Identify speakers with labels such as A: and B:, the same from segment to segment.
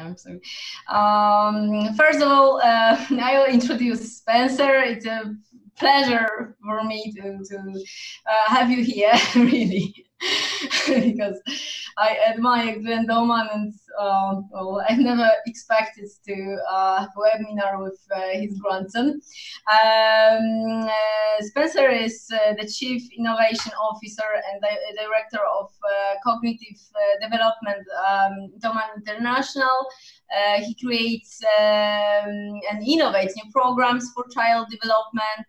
A: Yeah, so, um, first of all, uh, I will introduce Spencer. It's a pleasure for me to, to uh, have you here, really, because I admire Glenn Doman and uh, well, I never expected to uh, have a webinar with uh, his grandson. Um, uh, Spencer is uh, the Chief Innovation Officer and the Director of Cognitive Development um, Doman International. he creates um, and innovates new programs for child development.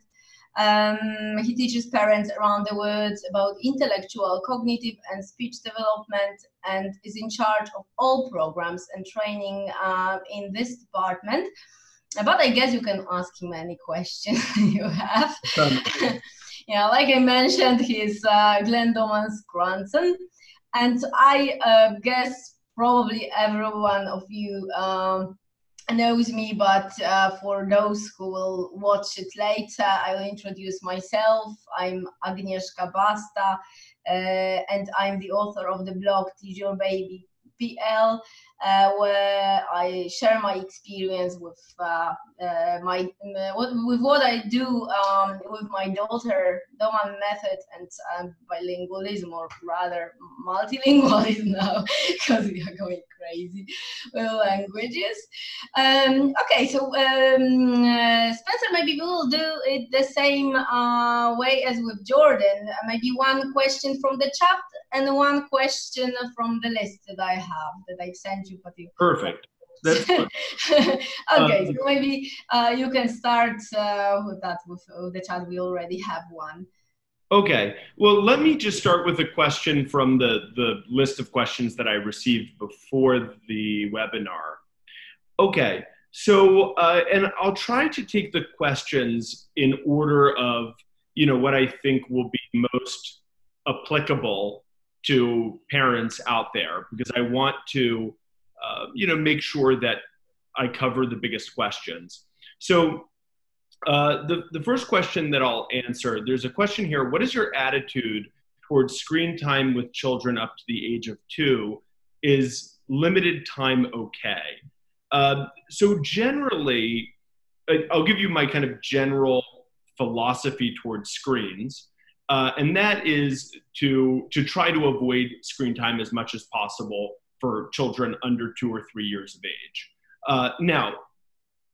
A: Um, he teaches parents around the world about intellectual, cognitive, and speech development and is in charge of all programs and training uh, in this department. But I guess you can ask him any question you have. yeah, like I mentioned, he's uh, Glenn Doman's grandson. And I uh, guess probably every one of you um, knows me, but uh, for those who will watch it later, I will introduce myself. I'm Agnieszka Basta, uh, and I'm the author of the blog Teach Your Baby PL uh, where I share my experience with uh, uh, my with what I do um, with my daughter, Doman method and um, bilingualism, or rather multilingualism now, because we are going crazy with languages. Um, okay, so um, uh, Spencer, maybe we will do it the same uh, way as with Jordan. Maybe one question from the chat and one question from the list that I have that I've sent you.
B: Perfect. That's
A: okay, um, so maybe uh, you can start uh, with that with, with the chat. We already have one.
B: Okay. Well, let me just start with a question from the, the list of questions that I received before the webinar. Okay. So, uh, and I'll try to take the questions in order of, you know, what I think will be most applicable to parents out there because I want to, uh, you know, make sure that I cover the biggest questions. So uh, the, the first question that I'll answer, there's a question here. What is your attitude towards screen time with children up to the age of two? Is limited time okay? Uh, so generally, I'll give you my kind of general philosophy towards screens. Uh, and that is to to try to avoid screen time as much as possible for children under two or three years of age. Uh, now,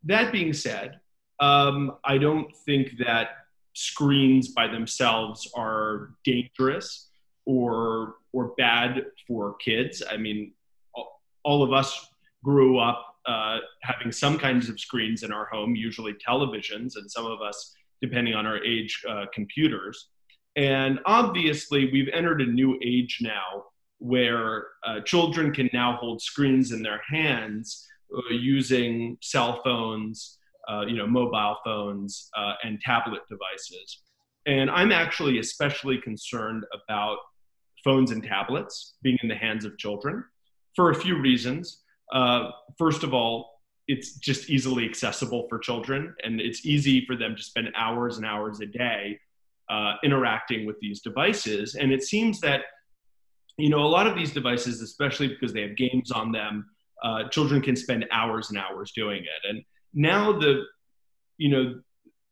B: that being said, um, I don't think that screens by themselves are dangerous or or bad for kids. I mean, all, of us grew up uh, having some kinds of screens in our home, usually televisions, and some of us, depending on our age, uh, computers. And obviously, we've entered a new age now where uh, children can now hold screens in their hands uh, using cell phones, uh, you know, mobile phones, uh, and tablet devices. And I'm actually especially concerned about phones and tablets being in the hands of children for a few reasons. Uh, first of all, it's just easily accessible for children, and it's easy for them to spend hours and hours a day uh, interacting with these devices. And it seems that, you know, a lot of these devices, especially because they have games on them, uh, children can spend hours and hours doing it. And now the, you know,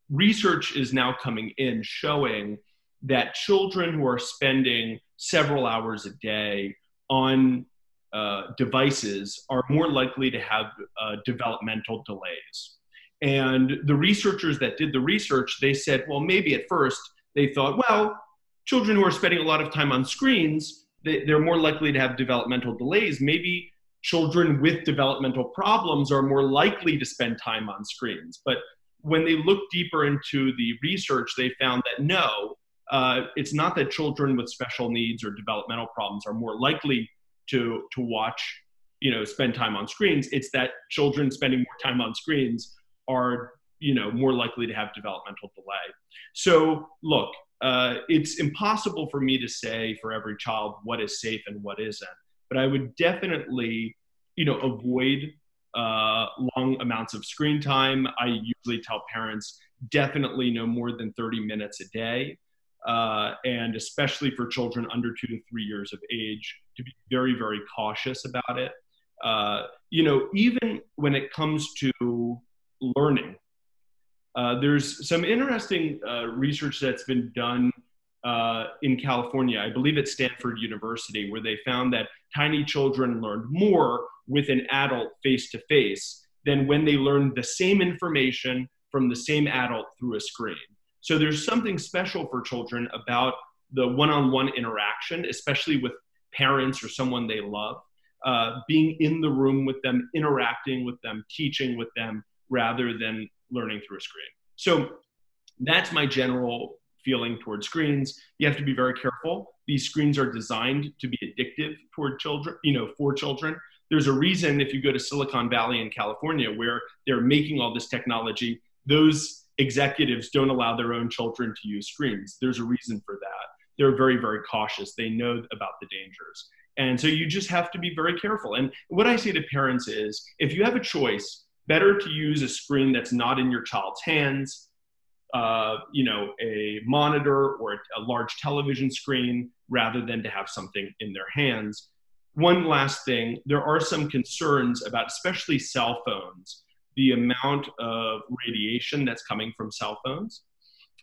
B: research is now coming in showing that children who are spending several hours a day on uh, devices are more likely to have uh, developmental delays. And the researchers that did the research, they said, well, maybe at first they thought, well, children who are spending a lot of time on screens, they, they're more likely to have developmental delays. Maybe children with developmental problems are more likely to spend time on screens. But when they looked deeper into the research, they found that no, uh, it's not that children with special needs or developmental problems are more likely to to watch, you know, spend time on screens. It's that children spending more time on screens are you know more likely to have developmental delay. So look uh, it's impossible for me to say for every child what is safe and what isn't but i would definitely you know avoid uh, long amounts of screen time. I usually tell parents definitely no more than 30 minutes a day uh, and especially for children under two to three years of age to be very very cautious about it. Uh, you know, even when it comes to learning, uh, there's some interesting uh, research that's been done uh, in California, I believe at Stanford University, where they found that tiny children learned more with an adult face to face than when they learned the same information from the same adult through a screen. So there's something special for children about the one on one interaction, especially with parents or someone they love, uh, being in the room with them, interacting with them, teaching with them, rather than learning through a screen. So that's my general feeling towards screens. You have to be very careful. These screens are designed to be addictive toward children, you know, for children. There's a reason if you go to Silicon Valley in California where they're making all this technology, those executives don't allow their own children to use screens. There's a reason for that. They're very, very cautious. They know about the dangers. And so you just have to be very careful. And what I say to parents is if you have a choice, better to use a screen that's not in your child's hands, uh, you know, a monitor or a large television screen rather than to have something in their hands. One last thing there are some concerns about, especially cell phones, the amount of radiation that's coming from cell phones,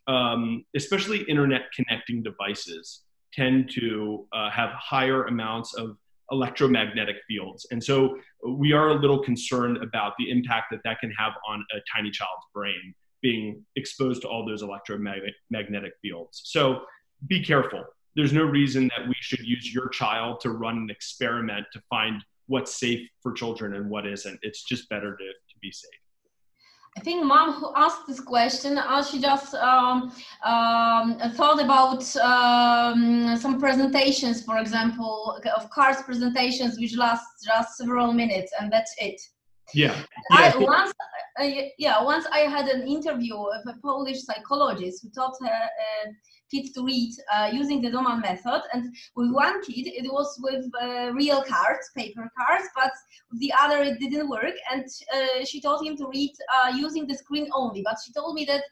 B: um, especially internet connecting devices, tend to uh, have higher amounts of electromagnetic fields. And so we are a little concerned about the impact that that can have on a tiny child's brain being exposed to all those electromagnetic fields. So be careful. There's no reason that we should use your child to run an experiment to find what's safe for children and what isn't. It's just better to, to be safe.
A: I think mom who asked this question, uh, she just um, um, thought about um, some presentations, for example, of cars presentations, which last just several minutes, and that's it.
B: Yeah.
A: I, once, uh, yeah, once I had an interview with a Polish psychologist who taught her uh, kids to read uh, using the Doman method. And with one kid, it was with uh, real cards, paper cards, but the other, it didn't work. And uh, she taught him to read uh, using the screen only. But she told me that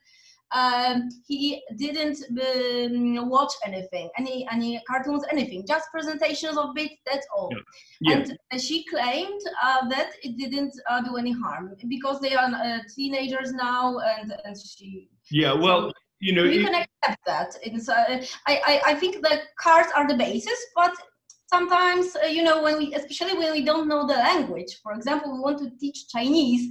A: um, he didn't um, watch anything, any any cartoons, anything, just presentations of bits. That's all. Yeah. Yeah. And she claimed uh, that it didn't uh, do any harm because they are uh, teenagers now, and and she.
B: Yeah, well, you know,
A: you it, can accept that. It's, uh, I, I I think the cards are the basis, but sometimes uh, you know when we especially when we don't know the language for example we want to teach chinese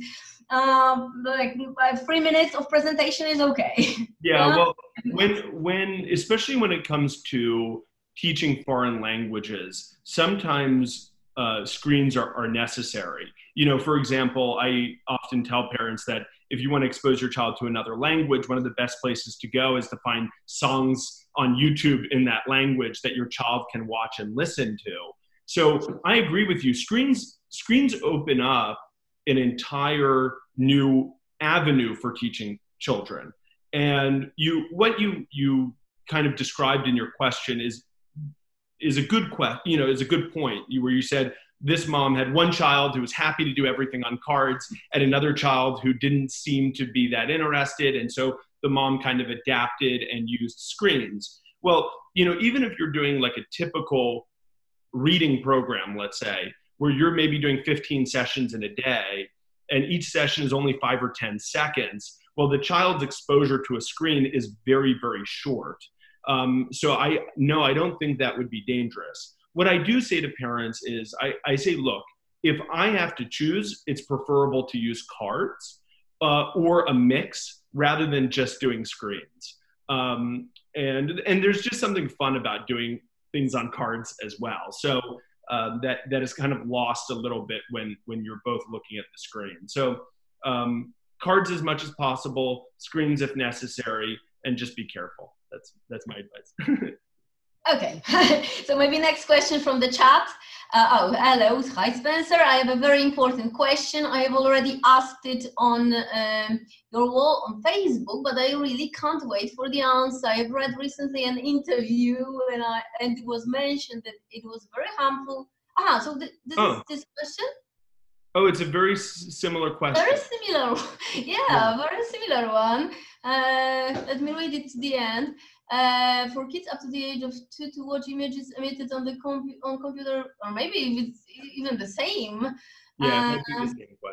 A: um, like three minutes of presentation is okay.
B: Yeah, well, when when especially when it comes to teaching foreign languages, sometimes uh, screens are, are necessary. You know, for example, I often tell parents that if you want to expose your child to another language, one of the best places to go is to find songs on YouTube in that language that your child can watch and listen to. So I agree with you. Screens screens open up an entire new avenue for teaching children. And you, what you you kind of described in your question is is a good question. You know, is a good point. where you said this mom had one child who was happy to do everything on cards, and another child who didn't seem to be that interested, and so the mom kind of adapted and used screens. Well, you know, even if you're doing like a typical reading program, let's say, where you're maybe doing 15 sessions in a day and each session is only five or 10 seconds, well, the child's exposure to a screen is very, very short. Um, so I no, I don't think that would be dangerous. What I do say to parents is I, I say, look, if I have to choose, it's preferable to use cards uh, or a mix rather than just doing screens. Um, and and there's just something fun about doing things on cards as well. So um, that that is kind of lost a little bit when when you're both looking at the screen. So um, cards as much as possible, screens if necessary, and just be careful. That's that's my advice.
A: Okay, so maybe next question from the chat. Uh, oh, hello, hi Spencer. I have a very important question. I have already asked it on um, your wall on Facebook, but I really can't wait for the answer. I've read recently an interview and, I, and it was mentioned that it was very harmful. Ah, so th- this oh. is this question?
B: Oh, it's a very s- similar question.
A: Very similar, yeah, yeah, very similar one. Uh, let me read it to the end. Uh, for kids up to the age of two to watch images emitted on the com- on computer, or maybe it's even the same.
B: Yeah, the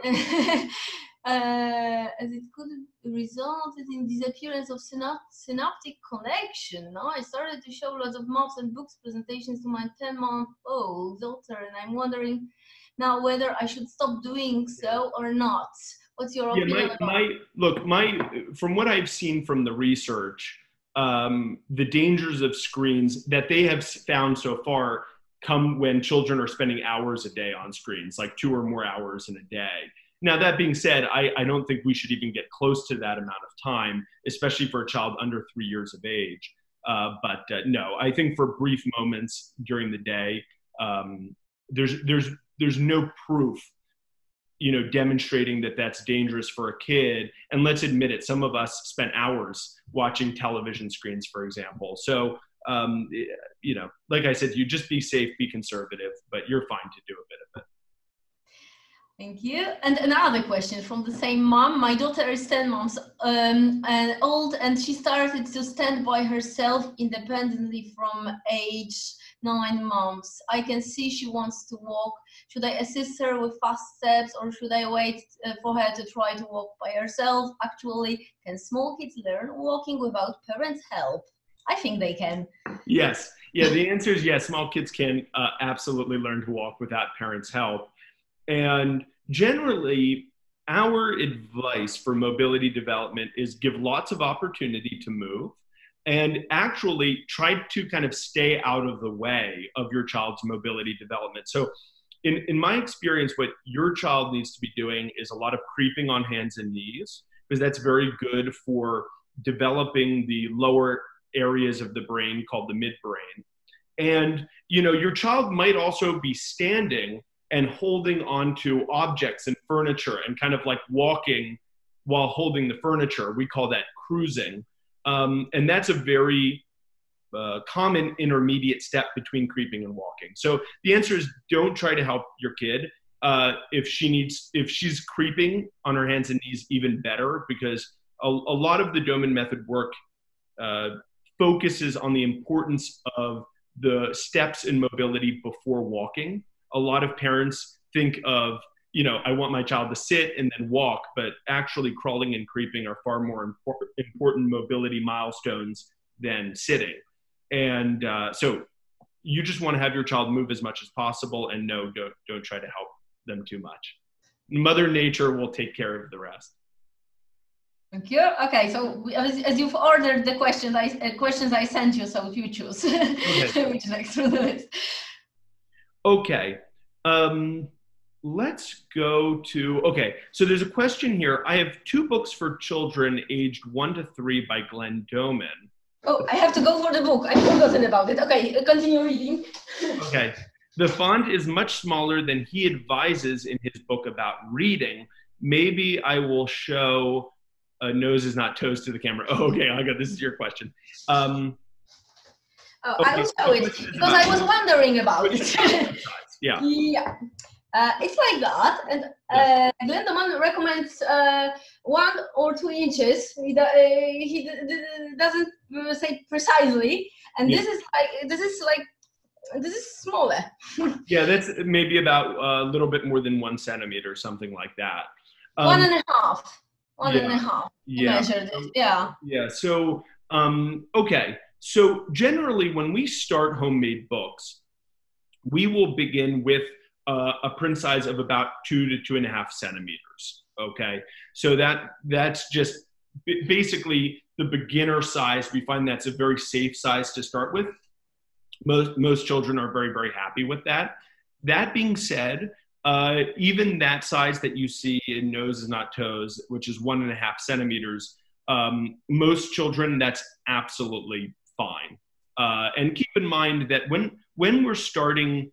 B: same
A: uh, as it could result in disappearance of synapt- synaptic connection. No, I started to show lots of maps and books presentations to my 10 month old daughter, and I'm wondering now whether I should stop doing so or not. What's your
B: Yeah,
A: opinion?
B: my, my look, my from what I've seen from the research, um, the dangers of screens that they have found so far come when children are spending hours a day on screens, like two or more hours in a day. Now, that being said, I, I don't think we should even get close to that amount of time, especially for a child under three years of age. Uh, but uh, no, I think for brief moments during the day, um, there's there's there's no proof, you know, demonstrating that that's dangerous for a kid. And let's admit it, some of us spent hours watching television screens, for example. So um, you know, like I said, you just be safe, be conservative, but you're fine to do a bit of it.
A: Thank you. And another question from the same mom. My daughter is 10 months um, old, and she started to stand by herself independently from age nine months. I can see she wants to walk. Should I assist her with fast steps, or should I wait uh, for her to try to walk by herself? Actually, can small kids learn walking without parents' help? I think they can.
B: Yes. Yeah, the answer is yes. Small kids can uh, absolutely learn to walk without parents' help. And generally, our advice for mobility development is give lots of opportunity to move and actually try to kind of stay out of the way of your child's mobility development. So, in, in my experience, what your child needs to be doing is a lot of creeping on hands and knees, because that's very good for developing the lower areas of the brain called the midbrain. And you know, your child might also be standing and holding onto objects and furniture and kind of like walking while holding the furniture. We call that cruising. Um, and that's a very uh, common intermediate step between creeping and walking. So the answer is don't try to help your kid. Uh, if she needs, if she's creeping on her hands and knees, even better, because a, a lot of the Doman method work uh, focuses on the importance of the steps in mobility before walking. A lot of parents think of, you know, I want my child to sit and then walk, but actually crawling and creeping are far more important, important mobility milestones than sitting. And uh, so you just want to have your child move as much as possible and no, don't, don't try to help them too much. Mother Nature will take care of the rest.
A: Thank you. Okay, so as, as you've ordered the questions, I uh, questions I sent you, so you choose
B: Okay.
A: which next through the list.
B: Okay. Um, let's go to. Okay. So there's a question here. I have two books for children aged one to three by Glenn Doman.
A: Oh, I have to go for the book. I've forgotten about it. Okay, continue reading.
B: Okay. The font is much smaller than he advises in his book about reading. Maybe I will show uh, nose is not toes to the camera. Oh, okay. I got this is your question. Um,
A: Oh,
B: Okay,
A: I
B: the
A: show it because I was wondering about it.
B: yeah.
A: yeah. Uh, it's like that, and uh, Glenn Doman recommends uh, one or two inches. He, do, uh, he doesn't uh, say precisely, and
B: Yeah.
A: this is like this is like this is smaller.
B: Yeah, that's maybe about a little bit more than one centimeter, something like that.
A: one
B: Um,
A: and a half. One and a
B: yeah.
A: half.
B: Yeah.
A: measured. Yeah.
B: Yeah. So, um, okay. So generally, when we start homemade books, we will begin with uh, a print size of about two to two and a half centimeters. Okay. So that that's just basically the beginner size. We find that's a very safe size to start with. Most most children are very very happy with that. That being said, uh, even that size that you see in nose is not toes, which is one and a half centimeters, um, most children that's absolutely fine. Uh, and keep in mind that when when we're starting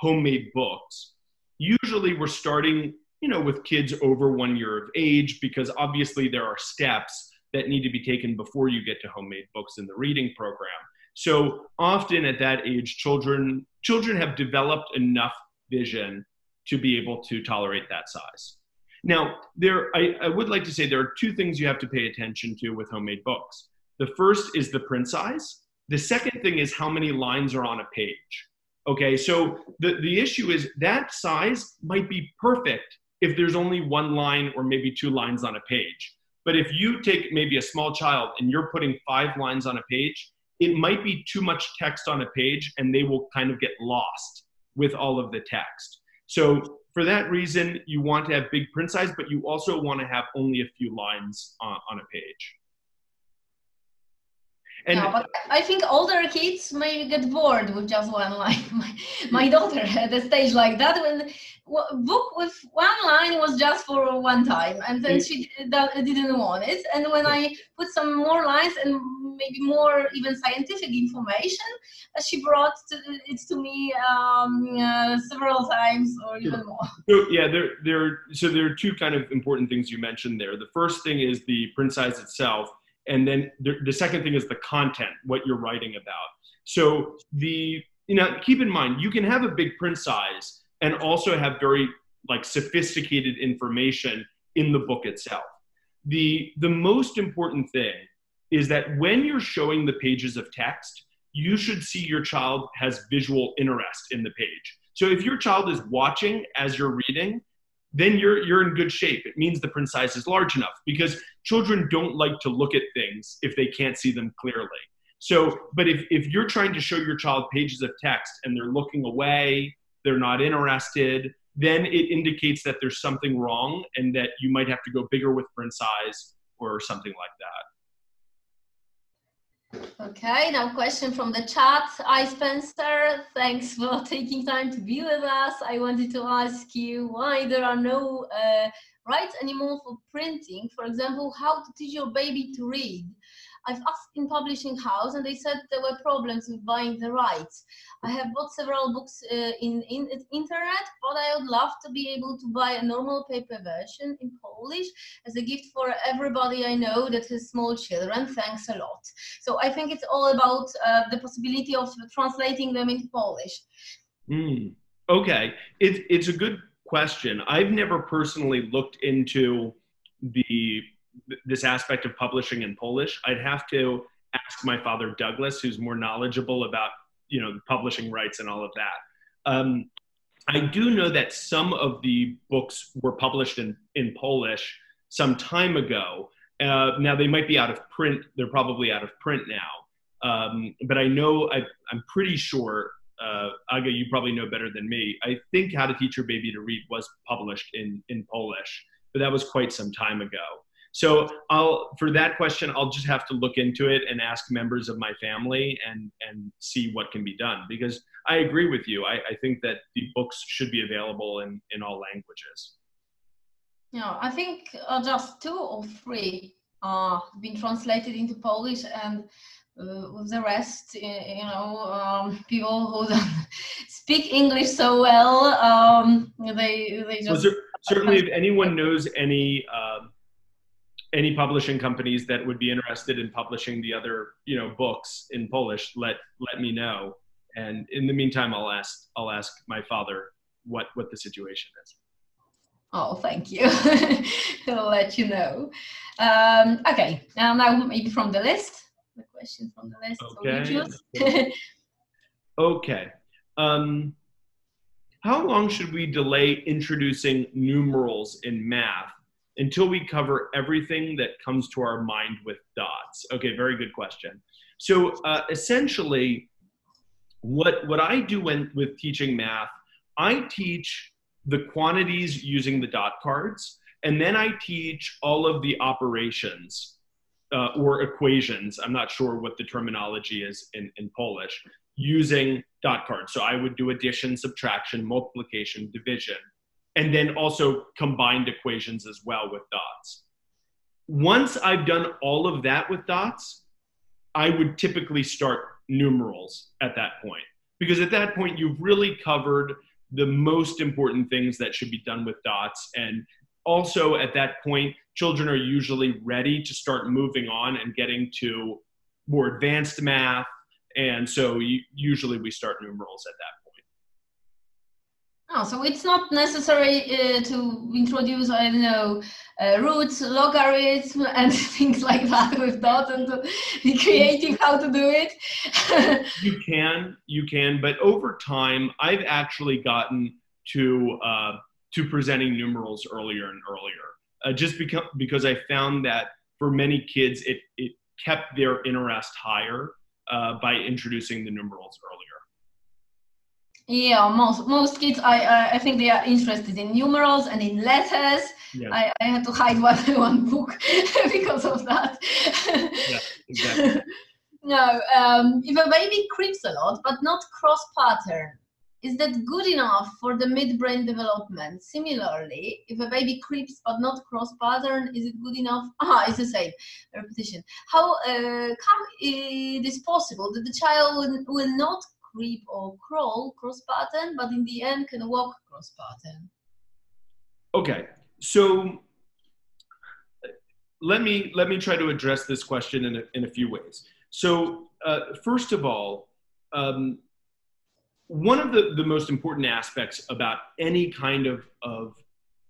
B: homemade books, usually we're starting, you know, with kids over one year of age because obviously there are steps that need to be taken before you get to homemade books in the reading program. So often at that age, children children have developed enough vision to be able to tolerate that size. Now, there I, I would like to say there are two things you have to pay attention to with homemade books. The first is the print size. The second thing is how many lines are on a page. Okay, so the, the issue is that size might be perfect if there's only one line or maybe two lines on a page. But if you take maybe a small child and you're putting five lines on a page, it might be too much text on a page and they will kind of get lost with all of the text. So for that reason, you want to have big print size, but you also want to have only a few lines on, on a page.
A: And no, but I think older kids may get bored with just one line. My, my daughter had a stage like that when book with one line was just for one time, and then she didn't want it. And when I put some more lines and maybe more even scientific information, uh, she brought it to me um, uh, several times or even more.
B: So yeah, there there so there are two kind of important things you mentioned there. The first thing is the print size itself and then the, the second thing is the content what you're writing about. So the you know keep in mind you can have a big print size and also have very like sophisticated information in the book itself. The the most important thing is that when you're showing the pages of text you should see your child has visual interest in the page. So if your child is watching as you're reading then you're you're in good shape. It means the print size is large enough because children don't like to look at things if they can't see them clearly. So, but if, if you're trying to show your child pages of text and they're looking away, they're not interested, then it indicates that there's something wrong and that you might have to go bigger with print size or something like that.
A: Okay, now question from the chat. Hi Spencer, thanks for taking time to be with us. I wanted to ask you why there are no uh, rights anymore for printing. For example, how to teach your baby to read. I've asked in publishing house and they said there were problems with buying the rights. I have bought several books uh, in, in internet, but I would love to be able to buy a normal paper version in Polish as a gift for everybody I know that has small children. Thanks a lot. So I think it's all about uh, the possibility of translating them into Polish.
B: Mm, okay, it, it's a good question. I've never personally looked into the this aspect of publishing in Polish, I'd have to ask my father Douglas, who's more knowledgeable about you know publishing rights and all of that. Um, I do know that some of the books were published in in Polish some time ago. Uh, now they might be out of print. They're probably out of print now. Um, but I know I, am pretty sure. Uh, Aga, you probably know better than me. I think How to Teach Your Baby to Read was published in in Polish, but that was quite some time ago. So I'll for that question, I'll just have to look into it and ask members of my family and and see what can be done because I agree with you. I, I think that the books should be available in in all languages.
A: Yeah, I think uh, just two or three are been translated into Polish and. Uh, the rest, you know, um, people who don't speak English so well, um, they they just.
B: Well, certainly, if anyone knows any uh, any publishing companies that would be interested in publishing the other you know books in Polish, let let me know. And in the meantime, I'll ask I'll ask my father what what the situation is.
A: Oh, thank you. He'll let you know. Um, okay, now, now maybe from the list, the question from the list.
B: Okay. okay. Um, how long should we delay introducing numerals in math until we cover everything that comes to our mind with dots? Okay, very good question. So uh, essentially, what what I do when with teaching math, I teach the quantities using the dot cards, and then I teach all of the operations uh, or equations. I'm not sure what the terminology is in, in Polish using dot cards. So I would do addition, subtraction, multiplication, division and then also combined equations as well with dots. Once I've done all of that with dots, I would typically start numerals at that point. Because at that point you've really covered the most important things that should be done with dots. And also at that point children are usually ready to start moving on and getting to more advanced math. And so usually we start numerals at that
A: Oh, so it's not necessary uh, to introduce, I don't know, uh, roots, logarithms, and things like that with dot and to be creative how to do it.
B: you can, you can, but over time, I've actually gotten to uh, to presenting numerals earlier and earlier, uh, just because because I found that for many kids, it it kept their interest higher uh, by introducing the numerals earlier.
A: Yeah, most most kids, I uh, I think they are interested in numerals and in letters. Yeah. I, I had to hide one one book because of that.
B: yeah, exactly.
A: no, um, if a baby creeps a lot but not cross pattern, is that good enough for the midbrain development? Similarly, if a baby creeps but not cross pattern, is it good enough? Ah, it's the same repetition. How uh, come it is possible that the child will, will not creep or crawl cross pattern, but in the end can walk cross pattern.
B: Okay, so let me let me try to address this question in a, in a few ways. So uh, first of all, um, one of the, the most important aspects about any kind of, of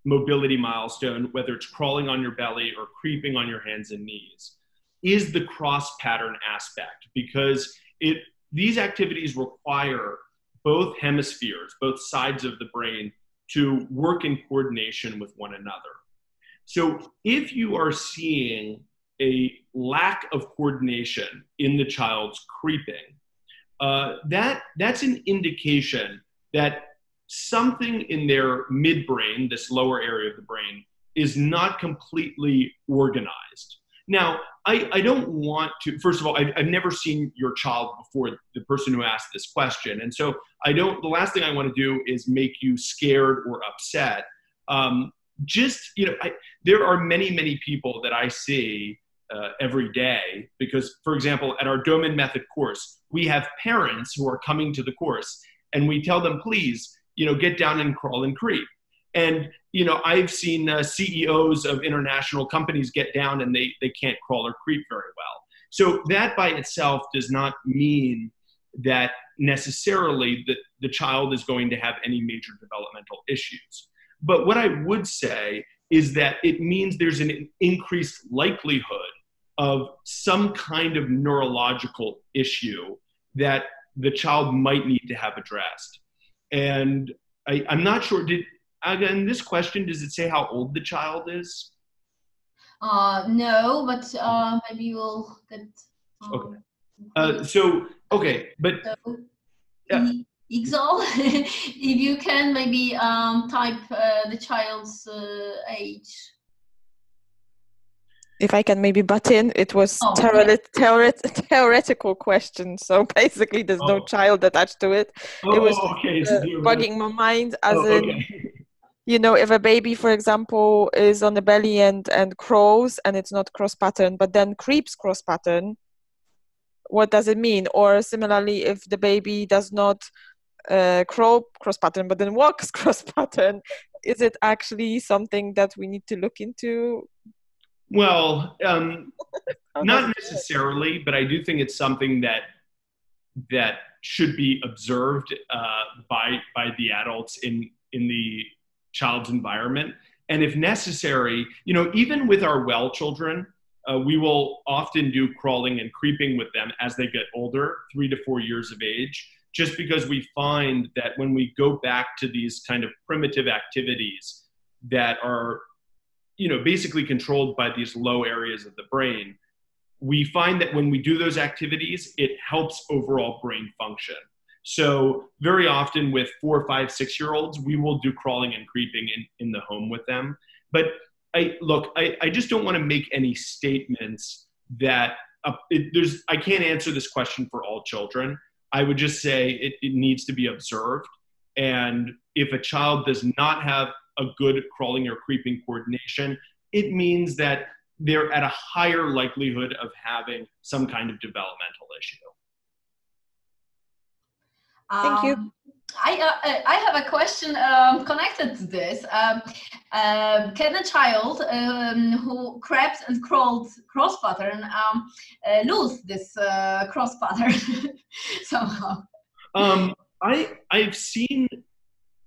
B: mobility milestone, whether it's crawling on your belly or creeping on your hands and knees, is the cross pattern aspect because it these activities require both hemispheres, both sides of the brain, to work in coordination with one another. So if you are seeing a lack of coordination in the child's creeping, uh, that, that's an indication that something in their midbrain, this lower area of the brain, is not completely organized. Now, I, I don't want to, first of all, I've, I've never seen your child before, the person who asked this question. And so I don't, the last thing I want to do is make you scared or upset. Um, just, you know, I, there are many, many people that I see uh, every day because, for example, at our Doman Method course, we have parents who are coming to the course and we tell them, please, you know, get down and crawl and creep. And you know, I've seen uh, CEOs of international companies get down and they they can't crawl or creep very well. So that by itself does not mean that necessarily that the child is going to have any major developmental issues. But what I would say is that it means there's an increased likelihood of some kind of neurological issue that the child might need to have addressed. And I, am not sure, did, again, this question, does it say how old the child is?
A: Uh, no, but uh, maybe we'll get.
B: Um, okay. Uh, so, okay, but. So,
A: yeah. Ixal, if you can maybe um, type uh, the child's uh, age.
C: If I can maybe butt in, it was oh, theoret- theoret- theoretical question. So basically, there's oh. no child attached to it.
B: Oh,
C: it was
B: okay.
C: uh, bugging my mind as oh, in okay you know if a baby for example is on the belly and and crawls and it's not cross pattern but then creeps cross pattern what does it mean? Or similarly if the baby does not uh, crawl cross pattern but then walks cross pattern is it actually something that we need to look into?
B: Well um, not necessarily but i do think it's something that that should be observed uh, by by the adults in in the child's environment. And if necessary, you know, even with our well children, uh, we will often do crawling and creeping with them as they get older, three to four years of age, just because we find that when we go back to these kind of primitive activities that are, you know, basically controlled by these low areas of the brain, we find that when we do those activities, it helps overall brain function. So very often with four, five, six year olds, we will do crawling and creeping in, in the home with them. But I look, I, I just don't want to make any statements that uh, it, there's, I can't answer this question for all children. I would just say it, it needs to be observed. And if a child does not have a good crawling or creeping coordination, it means that they're at a higher likelihood of having some kind of developmental issue.
C: Thank you. Um,
A: I, uh, I have a question um, connected to this. Um, uh, can a child um, who crept and crawled cross pattern um, uh, lose this uh, cross pattern somehow?
B: Um, I I've seen.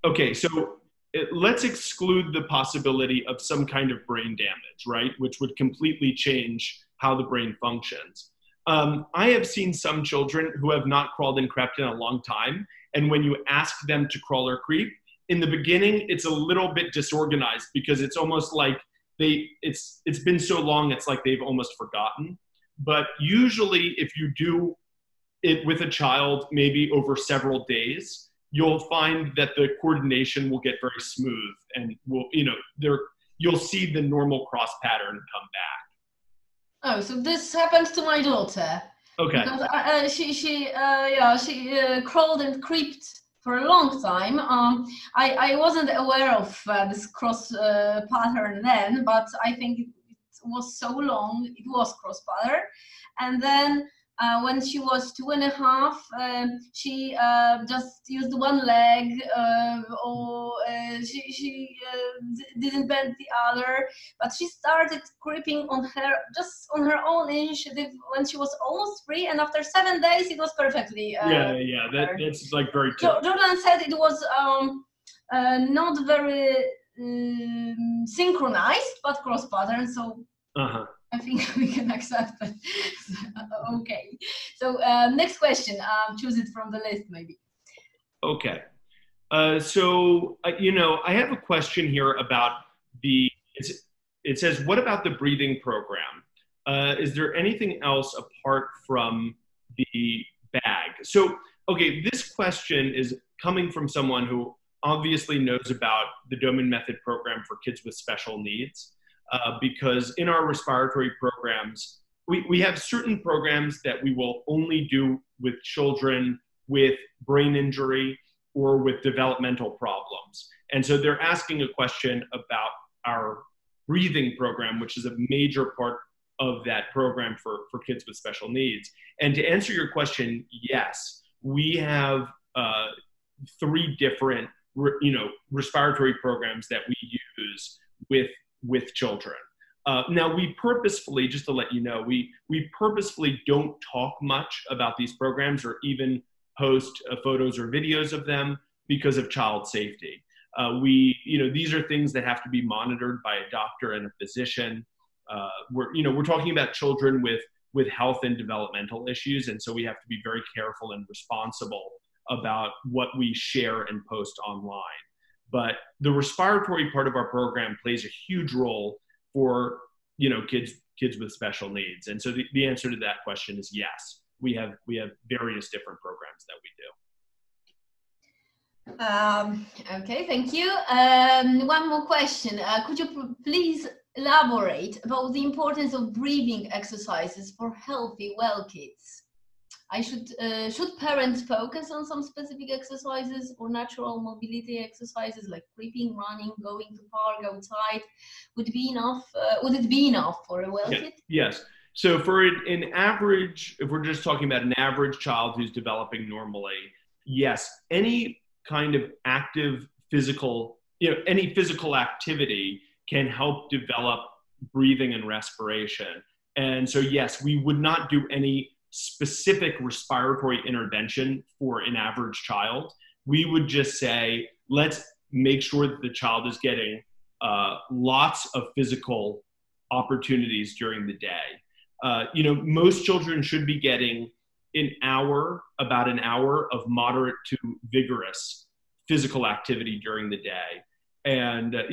B: okay, so it, let's exclude the possibility of some kind of brain damage, right? Which would completely change how the brain functions. Um, I have seen some children who have not crawled and crept in a long time, and when you ask them to crawl or creep, in the beginning it's a little bit disorganized because it's almost like they it's it's been so long it's like they've almost forgotten. But usually, if you do it with a child, maybe over several days, you'll find that the coordination will get very smooth and will you know there you'll see the normal cross pattern come back
A: oh so this happened to my daughter.
B: Okay.
A: Because, uh, uh she she uh, yeah she uh, crawled and creeped for a long time. Um, I, I wasn't aware of uh, this cross uh, pattern then but i think it was so long it was cross pattern and then uh, when she was two and a half, uh, she uh, just used one leg, uh, or uh, she, she uh, didn't bend the other. But she started creeping on her just on her own initiative when she was almost three, and after seven days, it was perfectly.
B: yeah, yeah, that, that's like very.
A: Jo- Jordan said it was um, not very um, synchronized, but cross pattern. So.
B: Uh-huh.
A: I think we can accept okay. So uh, next question. Um, choose it from the list, maybe.
B: Okay. Uh, so uh, you know, I have a question here about the. it says, "What about the breathing program? Uh, is there anything else apart from the bag?" So, okay, this question is coming from someone who obviously knows about the Doman Method program for kids with special needs uh, because in our respiratory programs, we, we have certain programs that we will only do with children with brain injury or with developmental problems. And so they're asking a question about our breathing program, which is a major part of that program for, for kids with special needs. And to answer your question, yes, we have uh, three different you know respiratory programs that we use with with children. Uh, now, we purposefully, just to let you know, we, we purposefully don't talk much about these programs or even post uh, photos or videos of them because of child safety. Uh, we, you know, these are things that have to be monitored by a doctor and a physician. Uh, we're, you know, we're talking about children with, with health and developmental issues, and so we have to be very careful and responsible about what we share and post online. But the respiratory part of our program plays a huge role for you know kids kids with special needs. And so the, the answer to that question is yes. We have we have various different programs that we
A: do. Um, okay, thank you. Um, one more question. Uh, could you please elaborate about the importance of breathing exercises for healthy, well kids? I should uh, should parents focus on some specific exercises or natural mobility exercises like creeping, running, going to park outside? Would be enough? Uh, would it be enough for a well kid?
B: Yes. So for an average, if we're just talking about an average child who's developing normally, yes, any kind of active physical, you know, any physical activity can help develop breathing and respiration. And so, yes, we would not do any specific respiratory intervention for an average child. We would just say, let's make sure that the child is getting uh, lots of physical opportunities during the day. Uh, you know, most children should be getting an hour, about an hour of moderate to vigorous physical activity during the day. And uh,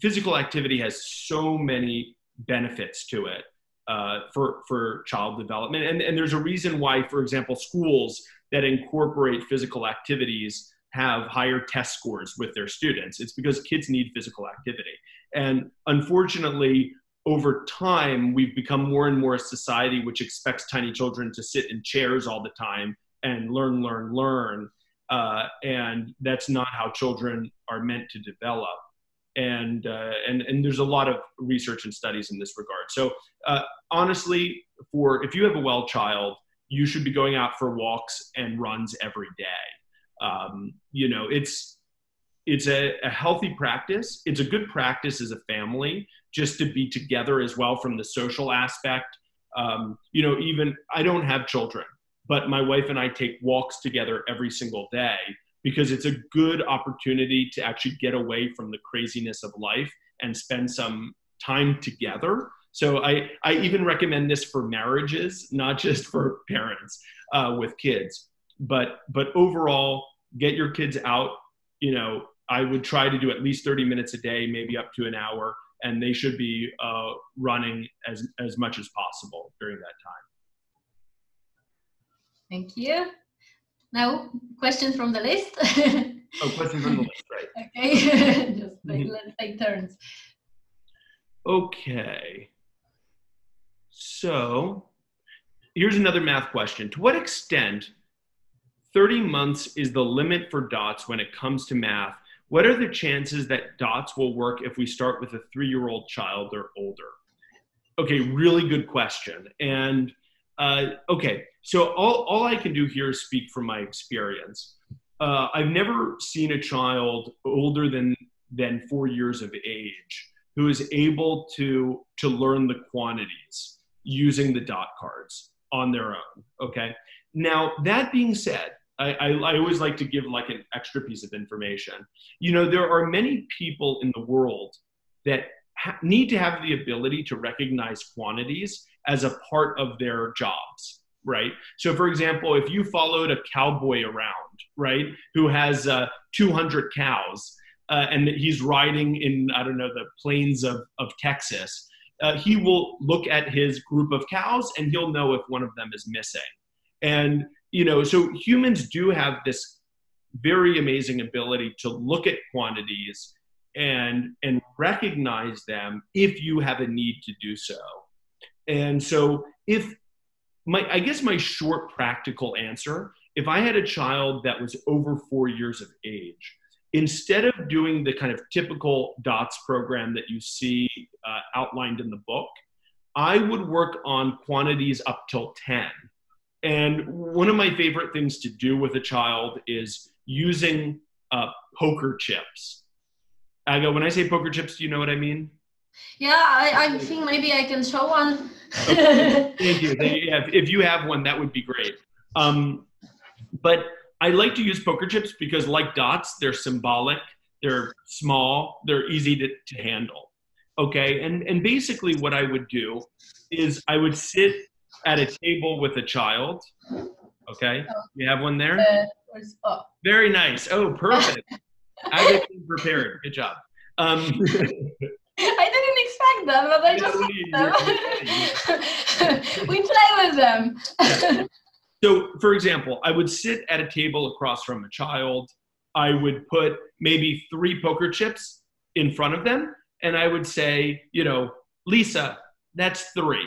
B: physical activity has so many benefits to it uh, for for child development. And and there's a reason why, for example, schools that incorporate physical activities have higher test scores with their students. It's because kids need physical activity. And unfortunately, over time, we've become more and more a society which expects tiny children to sit in chairs all the time and learn, learn, learn. Uh, and that's not how children are meant to develop and uh, and and there's a lot of research and studies in this regard. So uh, honestly, for if you have a well child, you should be going out for walks and runs every day. Um, you know, it's it's a, a, healthy practice. It's a good practice as a family just to be together as well from the social aspect. Um, you know, even I don't have children, but my wife and I take walks together every single day because it's a good opportunity to actually get away from the craziness of life and spend some time together. So I, I even recommend this for marriages, not just for parents uh, with kids. But but overall, get your kids out. You know, I would try to do at least 30 minutes a day, maybe up to an hour, and they should be uh, running as as much as possible during that time.
A: Thank you. Now, question from the list.
B: oh, question from the list, right?
A: Okay, just like, mm-hmm. let's take turns.
B: Okay. So, here's another math question. To what extent 30 months is the limit for dots when it comes to math? What are the chances that dots will work if we start with a three year old child or older? Okay, really good question. And uh, okay, so all, all I can do here is speak from my experience. Uh, I've never seen a child older than than four years of age who is able to to learn the quantities using the dot cards on their own. Okay. Now that being said, I, I, I always like to give like an extra piece of information. You know, there are many people in the world that ha- need to have the ability to recognize quantities as a part of their jobs, right? So, for example, if you followed a cowboy around, right, who has uh, 200 cows uh, and he's riding in, I don't know, the plains of, of Texas, uh, he will look at his group of cows and he'll know if one of them is missing. And, you know, so humans do have this very amazing ability to look at quantities and and recognize them if you have a need to do so and so if my I guess my short practical answer, if I had a child that was over 4 years of age, instead of doing the kind of typical dots program that you see uh, outlined in the book, I would work on quantities up till 10. And one of my favorite things to do with a child is using uh, poker chips. I go, when I say poker chips, do you know what I mean?
A: Yeah, I, I think maybe I can show one.
B: okay. Thank you. Yeah, if you have one, that would be great. Um, but I like to use poker chips because, like dots, they're symbolic, they're small, they're easy to, to handle. Okay, and and basically what I would do is I would sit at a table with a child. Okay, oh. you have one there. Uh, oh. Very nice. Oh, perfect. I get prepared. Good job. Um,
A: I didn't expect them, but I just them. we play with them.
B: so, for example, I would sit at a table across from a child. I would put maybe three poker chips in front of them, and I would say, you know, Lisa, that's three.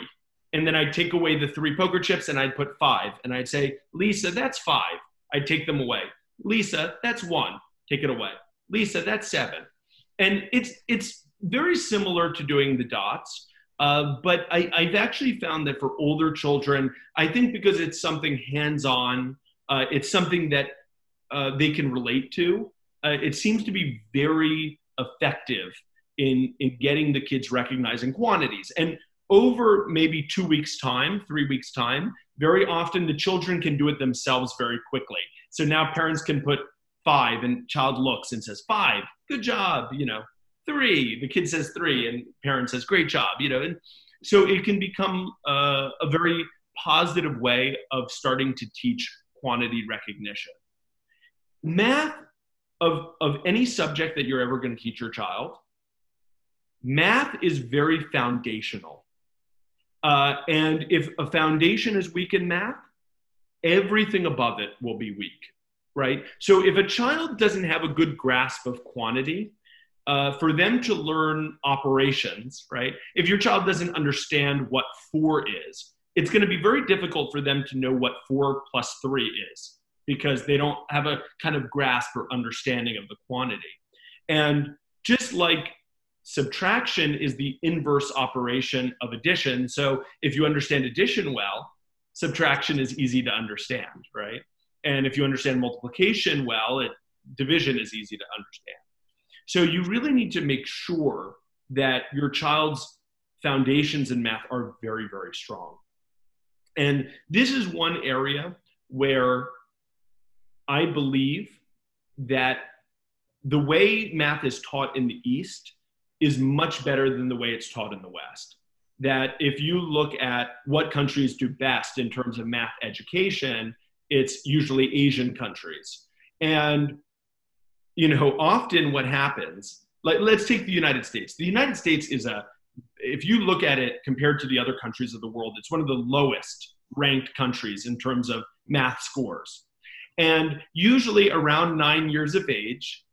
B: And then I'd take away the three poker chips and I'd put five. And I'd say, Lisa, that's five. I'd take them away. Lisa, that's one. Take it away. Lisa, that's seven. And it's it's very similar to doing the dots. Uh, but I, have actually found that for older children, I think because it's something hands on, uh, it's something that uh, they can relate to, uh, it seems to be very effective in, in getting the kids recognizing quantities. And over maybe two weeks' time, three weeks' time, very often the children can do it themselves very quickly. So now parents can put five, and child looks and says, Five, good job, you know, three. The kid says three and parent says great job you know and so it can become uh, a very positive way of starting to teach quantity recognition. Math of, of any subject that you're ever going to teach your child math is very foundational. Uh, and if a foundation is weak in math everything above it will be weak right? So if a child doesn't have a good grasp of quantity uh, for them to learn operations, right? If your child doesn't understand what four is, it's going to be very difficult for them to know what four plus three is because they don't have a kind of grasp or understanding of the quantity. And just like subtraction is the inverse operation of addition, so if you understand addition well, subtraction is easy to understand, right? And if you understand multiplication well, it, division is easy to understand. So you really need to make sure that your child's foundations in math are very, very strong. And this is one area where I believe that the way math is taught in the East is much better than the way it's taught in the West. That if you look at what countries do best in terms of math education, it's usually Asian countries. And, you know, often what happens, like let's take the United States. The United States is a, if you look at it compared to the other countries of the world, it's one of the lowest ranked countries in terms of math scores. And usually around nine years of age,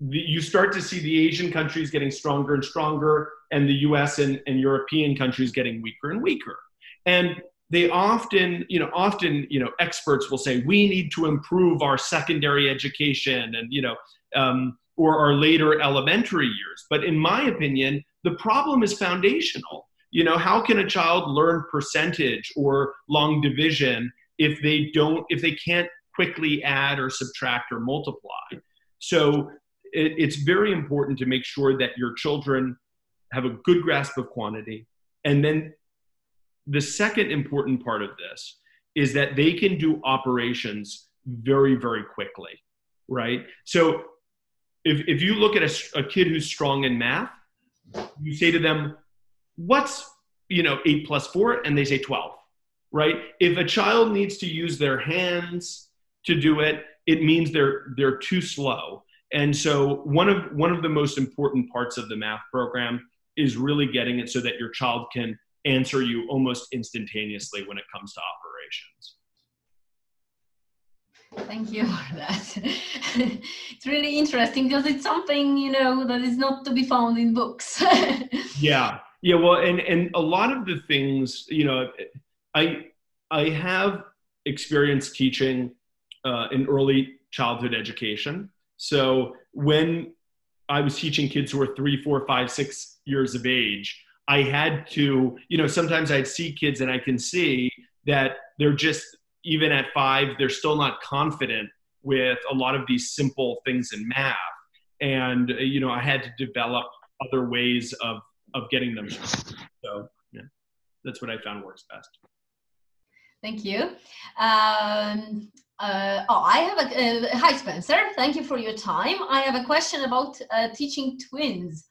B: the, you start to see the Asian countries getting stronger and stronger, and the US and, and European countries getting weaker and weaker. And they often, you know, often, you know, experts will say we need to improve our secondary education and, you know, um, or our later elementary years. But in my opinion, the problem is foundational. You know, how can a child learn percentage or long division if they don't, if they can't quickly add or subtract or multiply? So it, it's very important to make sure that your children have a good grasp of quantity. And then the second important part of this is that they can do operations very, very quickly, right? So if, if you look at a, a kid who's strong in math, you say to them, what's, you know, eight plus four? And they say 12, right? If a child needs to use their hands to do it, it means they're, they're too slow. And so one of, one of the most important parts of the math program is really getting it so that your child can answer you almost instantaneously when it comes to operations.
A: Thank you for that. it's really interesting because it's something you know that is not to be found in books.
B: yeah, yeah. Well, and and a lot of the things you know, I I have experience teaching uh, in early childhood education. So when I was teaching kids who were three, four, five, six years of age, I had to, you know, sometimes I'd see kids and I can see that they're just, even at five, they're still not confident with a lot of these simple things in math. And, you know, I had to develop other ways of, of getting them. So, yeah, that's what I found works best.
A: Thank you. Um, uh, oh, I have a uh, hi Spencer. Thank you for your time. I have a question about uh, teaching twins.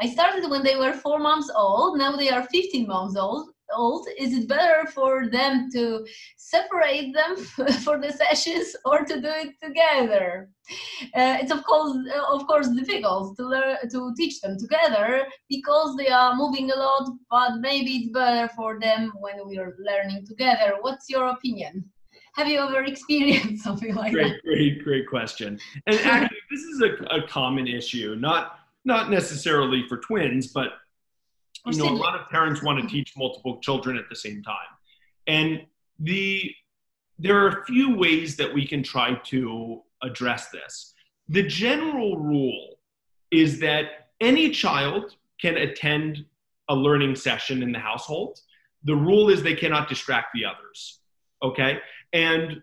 A: I started when they were four months old. Now they are 15 months old. Old. Is it better for them to separate them for the sessions or to do it together? Uh, it's of course, of course, difficult to learn to teach them together because they are moving a lot. But maybe it's better for them when we are learning together. What's your opinion? have you ever experienced something like
B: great,
A: that?
B: Great, great great question. And actually, this is a, a common issue. Not not necessarily for twins, but you know, a lot of parents want to mm-hmm. teach multiple children at the same time. And the there are a few ways that we can try to address this. The general rule is that any child can attend a learning session in the household. The rule is they cannot distract the others. Okay? And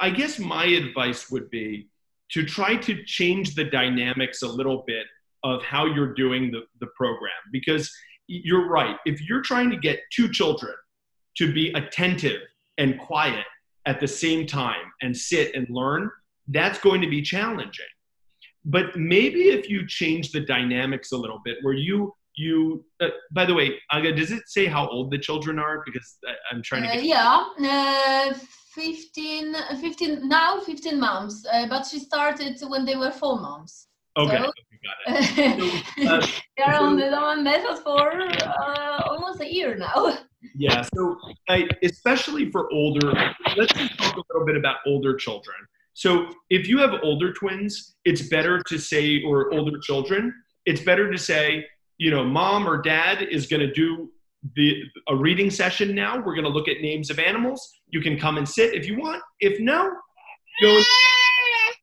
B: I guess my advice would be to try to change the dynamics a little bit of how you're doing the, the program because you're right. If you're trying to get two children to be attentive and quiet at the same time and sit and learn, that's going to be challenging. But maybe if you change the dynamics a little bit, where you you uh, by the way aga does it say how old the children are because I, am trying to get
A: uh, yeah uh, 15 15 now 15 months uh, but she started when they were four months
B: Okay, so, it.
A: So, uh, they're on the Doman method for uh, almost a year now.
B: Yeah, so I, especially for older, let's just talk a little bit about older children. So if you have older twins, it's better to say, or older children, it's better to say, you know, mom or dad is going to do the a reading session now. We're going to look at names of animals. You can come and sit if you want. If no, go.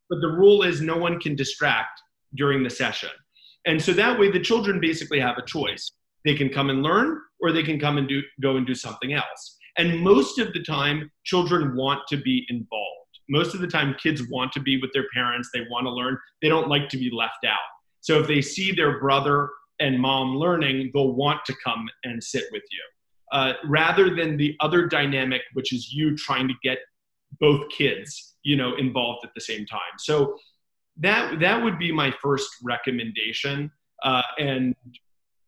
B: But the rule is no one can distract during the session. And so that way the children basically have a choice. They can come and learn or they can come and do go and do something else. And most of the time children want to be involved. Most of the time kids want to be with their parents, they want to learn. They don't like to be left out. So if they see their brother and mom learning, they'll want to come and sit with you. Uh, rather than the other dynamic, which is you trying to get both kids you know involved at the same time so that that would be my first recommendation uh, and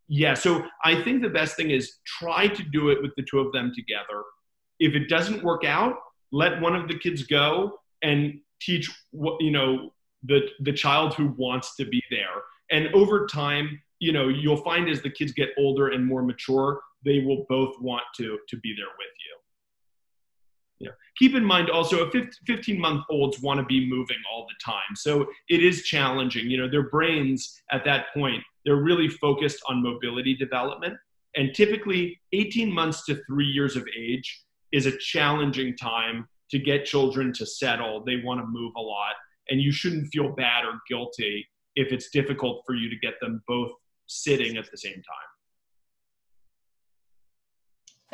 B: yeah so i think the best thing is try to do it with the two of them together. If it doesn't work out let one of the kids go and teach what you know the the child who wants to be there. And over time you know you'll find as the kids get older and more mature they will both want to to be there with you keep in mind also, 15 month olds want to be moving all the time. So it is challenging. You know, their brains at that point, they're really focused on mobility development. And typically, 18 months to three years of age is a challenging time to get children to settle. They want to move a lot. And you shouldn't feel bad or guilty if it's difficult for you to get them both sitting at the same time.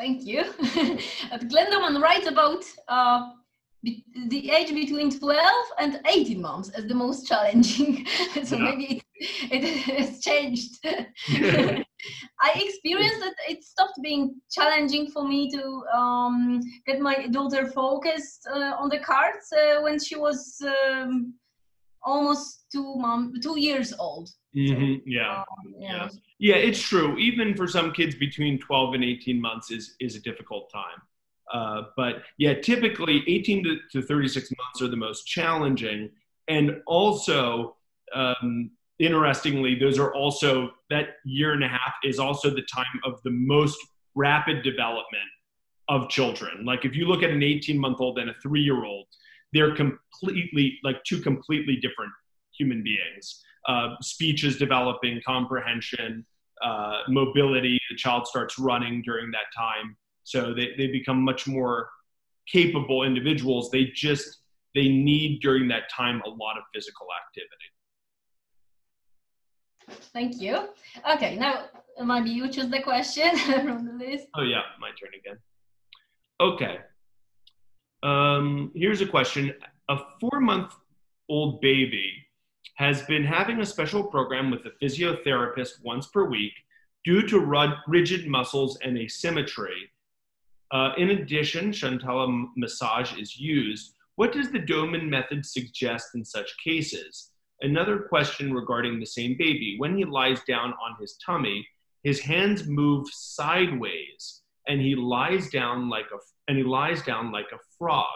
A: Thank you. Glenn Doman writes about uh, the age between 12 and 18 months as the most challenging. so yeah. maybe it, it has changed. I experienced that it stopped being challenging for me to um, get my daughter focused uh, on the cards uh, when she was um, almost two mom two years old.
B: Mm-hmm. Yeah. Um, yeah. Yeah, it's true. Even for some kids between 12 and 18 months is, is a difficult time. Uh, but yeah, typically 18 to, to 36 months are the most challenging. And also, um, interestingly, those are also, that year and a half is also the time of the most rapid development of children. Like if you look at an 18 month old and a three year old, they're completely, like two completely different human beings uh, speech is developing, comprehension, uh, mobility. The child starts running during that time. So they, they become much more capable individuals. They just, they need during that time a lot of physical activity.
A: Thank you. Okay, now maybe you choose the question from the list.
B: Oh yeah, my turn again. Okay. Um, here's a question. A four month old baby has been having a special program with a physiotherapist once per week due to rigid muscles and asymmetry. Uh, in addition, Shantala massage is used. What does the Doman method suggest in such cases? Another question regarding the same baby. When he lies down on his tummy, his hands move sideways and he lies down like a and he lies down like a frog.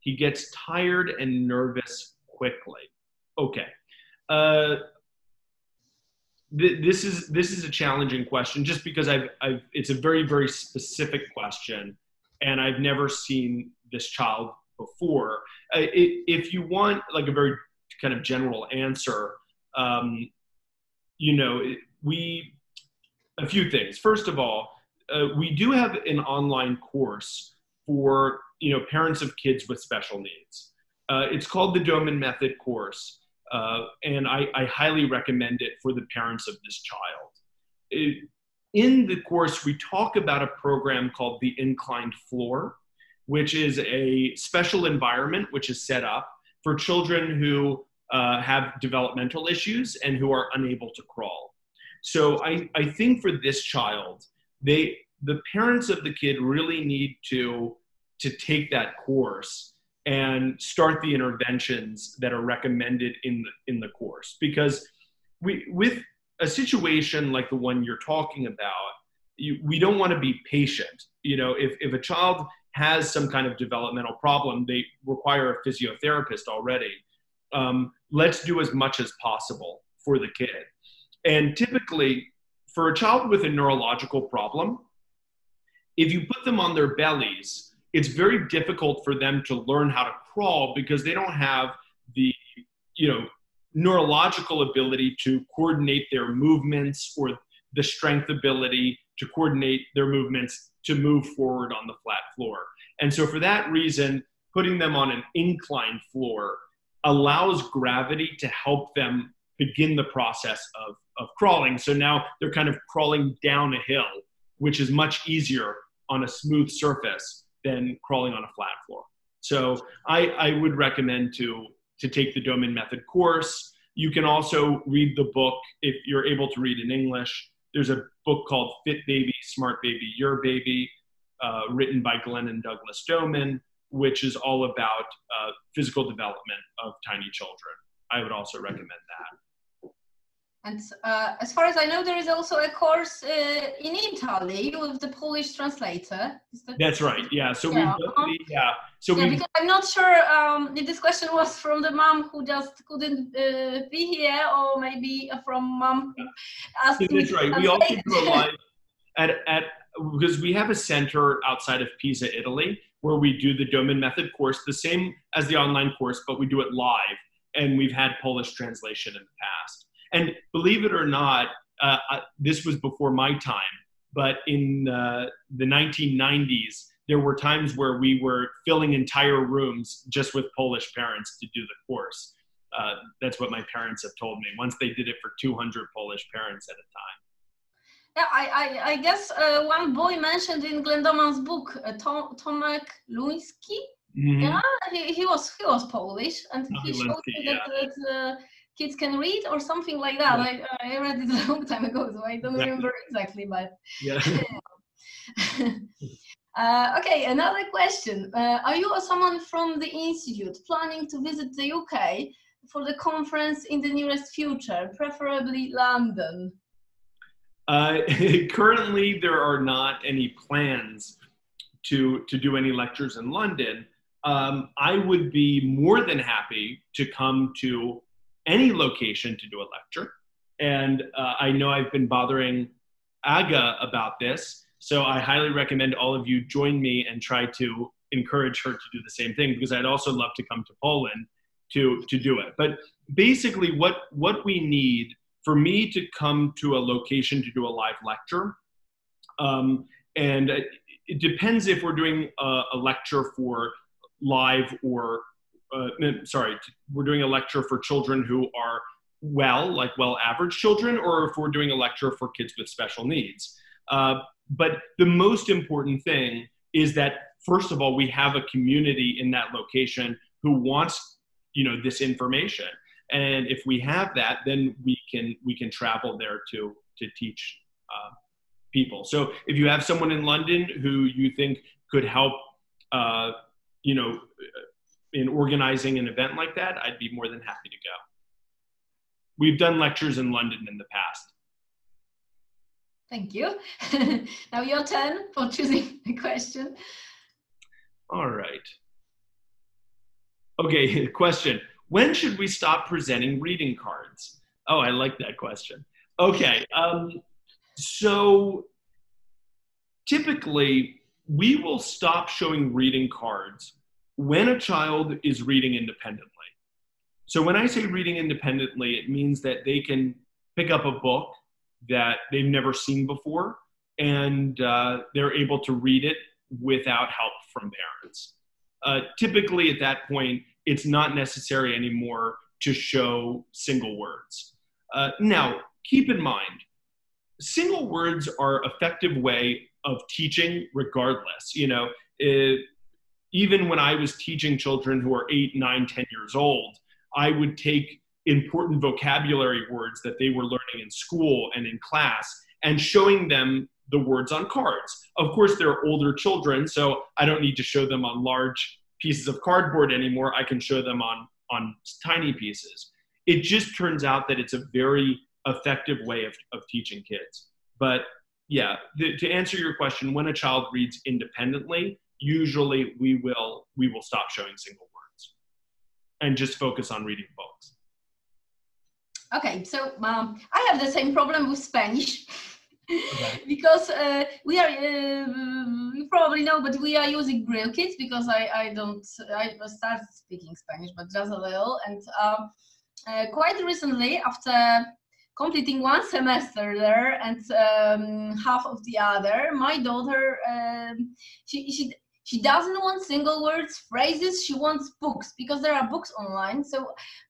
B: He gets tired and nervous quickly. Okay. Uh, th- this is this is a challenging question, just because I've, I've it's a very very specific question, and I've never seen this child before. Uh, it, if you want like a very kind of general answer, um, you know, we a few things. First of all, uh, we do have an online course for you know parents of kids with special needs. Uh, it's called the Doman Method course, uh, and I, I, highly recommend it for the parents of this child. It, in the course, we talk about a program called the Inclined Floor, which is a special environment which is set up for children who uh, have developmental issues and who are unable to crawl. So I, I think for this child, they the parents of the kid really need to to take that course and start the interventions that are recommended in the in the course. Because we with a situation like the one you're talking about you, we don't want to be patient. You know if, if a child has some kind of developmental problem they require a physiotherapist already um, let's do as much as possible for the kid. And typically for a child with a neurological problem if you put them on their bellies it's very difficult for them to learn how to crawl because they don't have the you know neurological ability to coordinate their movements or the strength ability to coordinate their movements to move forward on the flat floor. And so for that reason, putting them on an inclined floor allows gravity to help them begin the process of, of crawling. So now they're kind of crawling down a hill, which is much easier on a smooth surface than crawling on a flat floor. So I, I would recommend to, to take the Doman Method course. You can also read the book if you're able to read in English. There's a book called Fit Baby, Smart Baby, Your Baby, uh, written by Glenn and Douglas Doman, which is all about uh, physical development of tiny children. I would also recommend that.
A: And uh, as far as I know, there is also a course uh, in Italy with the Polish translator.
B: That That's right. Yeah. So yeah. we yeah. So
A: yeah, we because I'm not sure um, if this question was from the mom who just couldn't uh, be here, or maybe from mom asked
B: yeah, That's right. We also do a live at at because we have a center outside of Pisa, Italy, where we do the Doman Method course, the same as the online course, but we do it live. And we've had Polish translation in the past. And believe it or not, uh, uh this was before my time, but in uh, the 1990s, there were times where we were filling entire rooms just with Polish parents to do the course. Uh, that's what my parents have told me. Once they did it for 200 Polish parents at a time.
A: Yeah, I, I, I guess uh, one boy mentioned in Glenn Doman's book, uh, Tom, Tomek Luński. Mm-hmm. Yeah, he, he was he was Polish, and he showed me that, yeah. that uh, kids can read or something like that. Yeah. I, I read it a long time ago, so I don't remember exactly, but. Yeah. Uh, okay, another question. Uh, are you or someone from the institute planning to visit the UK for the conference in the nearest future, preferably London?
B: Uh, currently, there are not any plans to, to do any lectures in London. Um, I would be more than happy to come to any location to do a lecture. And uh, I know I've been bothering Aga about this. So I highly recommend all of you join me and try to encourage her to do the same thing because I'd also love to come to Poland to, to do it. But basically, what, what we need for me to come to a location to do a live lecture, um, and it depends if we're doing a, a lecture for live or uh, sorry, we're doing a lecture for children who are well, like well average children, or if we're doing a lecture for kids with special needs. Uh, but the most important thing is that first of all, we have a community in that location who wants you know this information and if we have that then we can we can travel there to to teach uh, people so if you have someone in london who you think could help uh, you know in organizing an event like that i'd be more than happy to go. We've done lectures in london in the past.
A: Thank you. Now your turn for choosing the question.
B: All right. Okay question. When should we stop presenting reading cards? Oh, I like that question. Okay, um, so typically we will stop showing reading cards when a child is reading independently. So when I say reading independently, it means that they can pick up a book that they've never seen before and uh, they're able to read it without help from parents. Uh, typically, at that point, it's not necessary anymore to show single words. Uh, now, keep in mind, single words are effective way of teaching regardless. You know, it, even when I was teaching children who are eight, nine, ten years old, I would take important vocabulary words that they were learning in school and in class and showing them the words on cards. Of course, they're older children, so I don't need to show them on large pieces of cardboard anymore. I can show them on, on tiny pieces. It just turns out that it's a very effective way of, of teaching kids. But yeah, the, to answer your question, when a child reads independently, usually we will we will stop showing single words and just focus on reading books.
A: Okay, so um, I have the same problem with Spanish. Okay. because uh, we are uh, you probably know but we are using BrillKids because i i don't i started speaking spanish but just a little and um, uh, quite recently after completing one semester there and um, half of the other my daughter um, she, she she doesn't want single words phrases she wants books because there are books online. So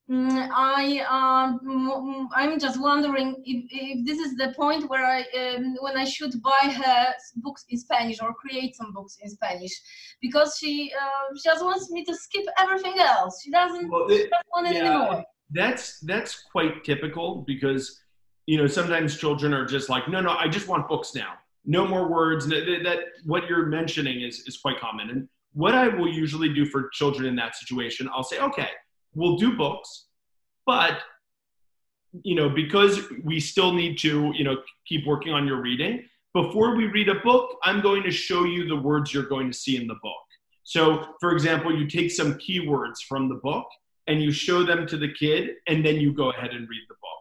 A: um, i um, i'm just wondering if, if this is the point where i um, when i should buy her books in spanish or create some books in spanish. Because she uh, she just wants me to skip everything else. She doesn't, well, it, doesn't want it yeah, anymore
B: that's that's quite typical because you know sometimes children are just like no no i just want books now no more words. That, that what you're mentioning is, is quite common. And what I will usually do for children in that situation, I'll say, okay, we'll do books, but you know, because we still need to, you know, keep working on your reading, before we read a book, I'm going to show you the words you're going to see in the book. So, for example, you take some keywords from the book and you show them to the kid, and then you go ahead and read the book.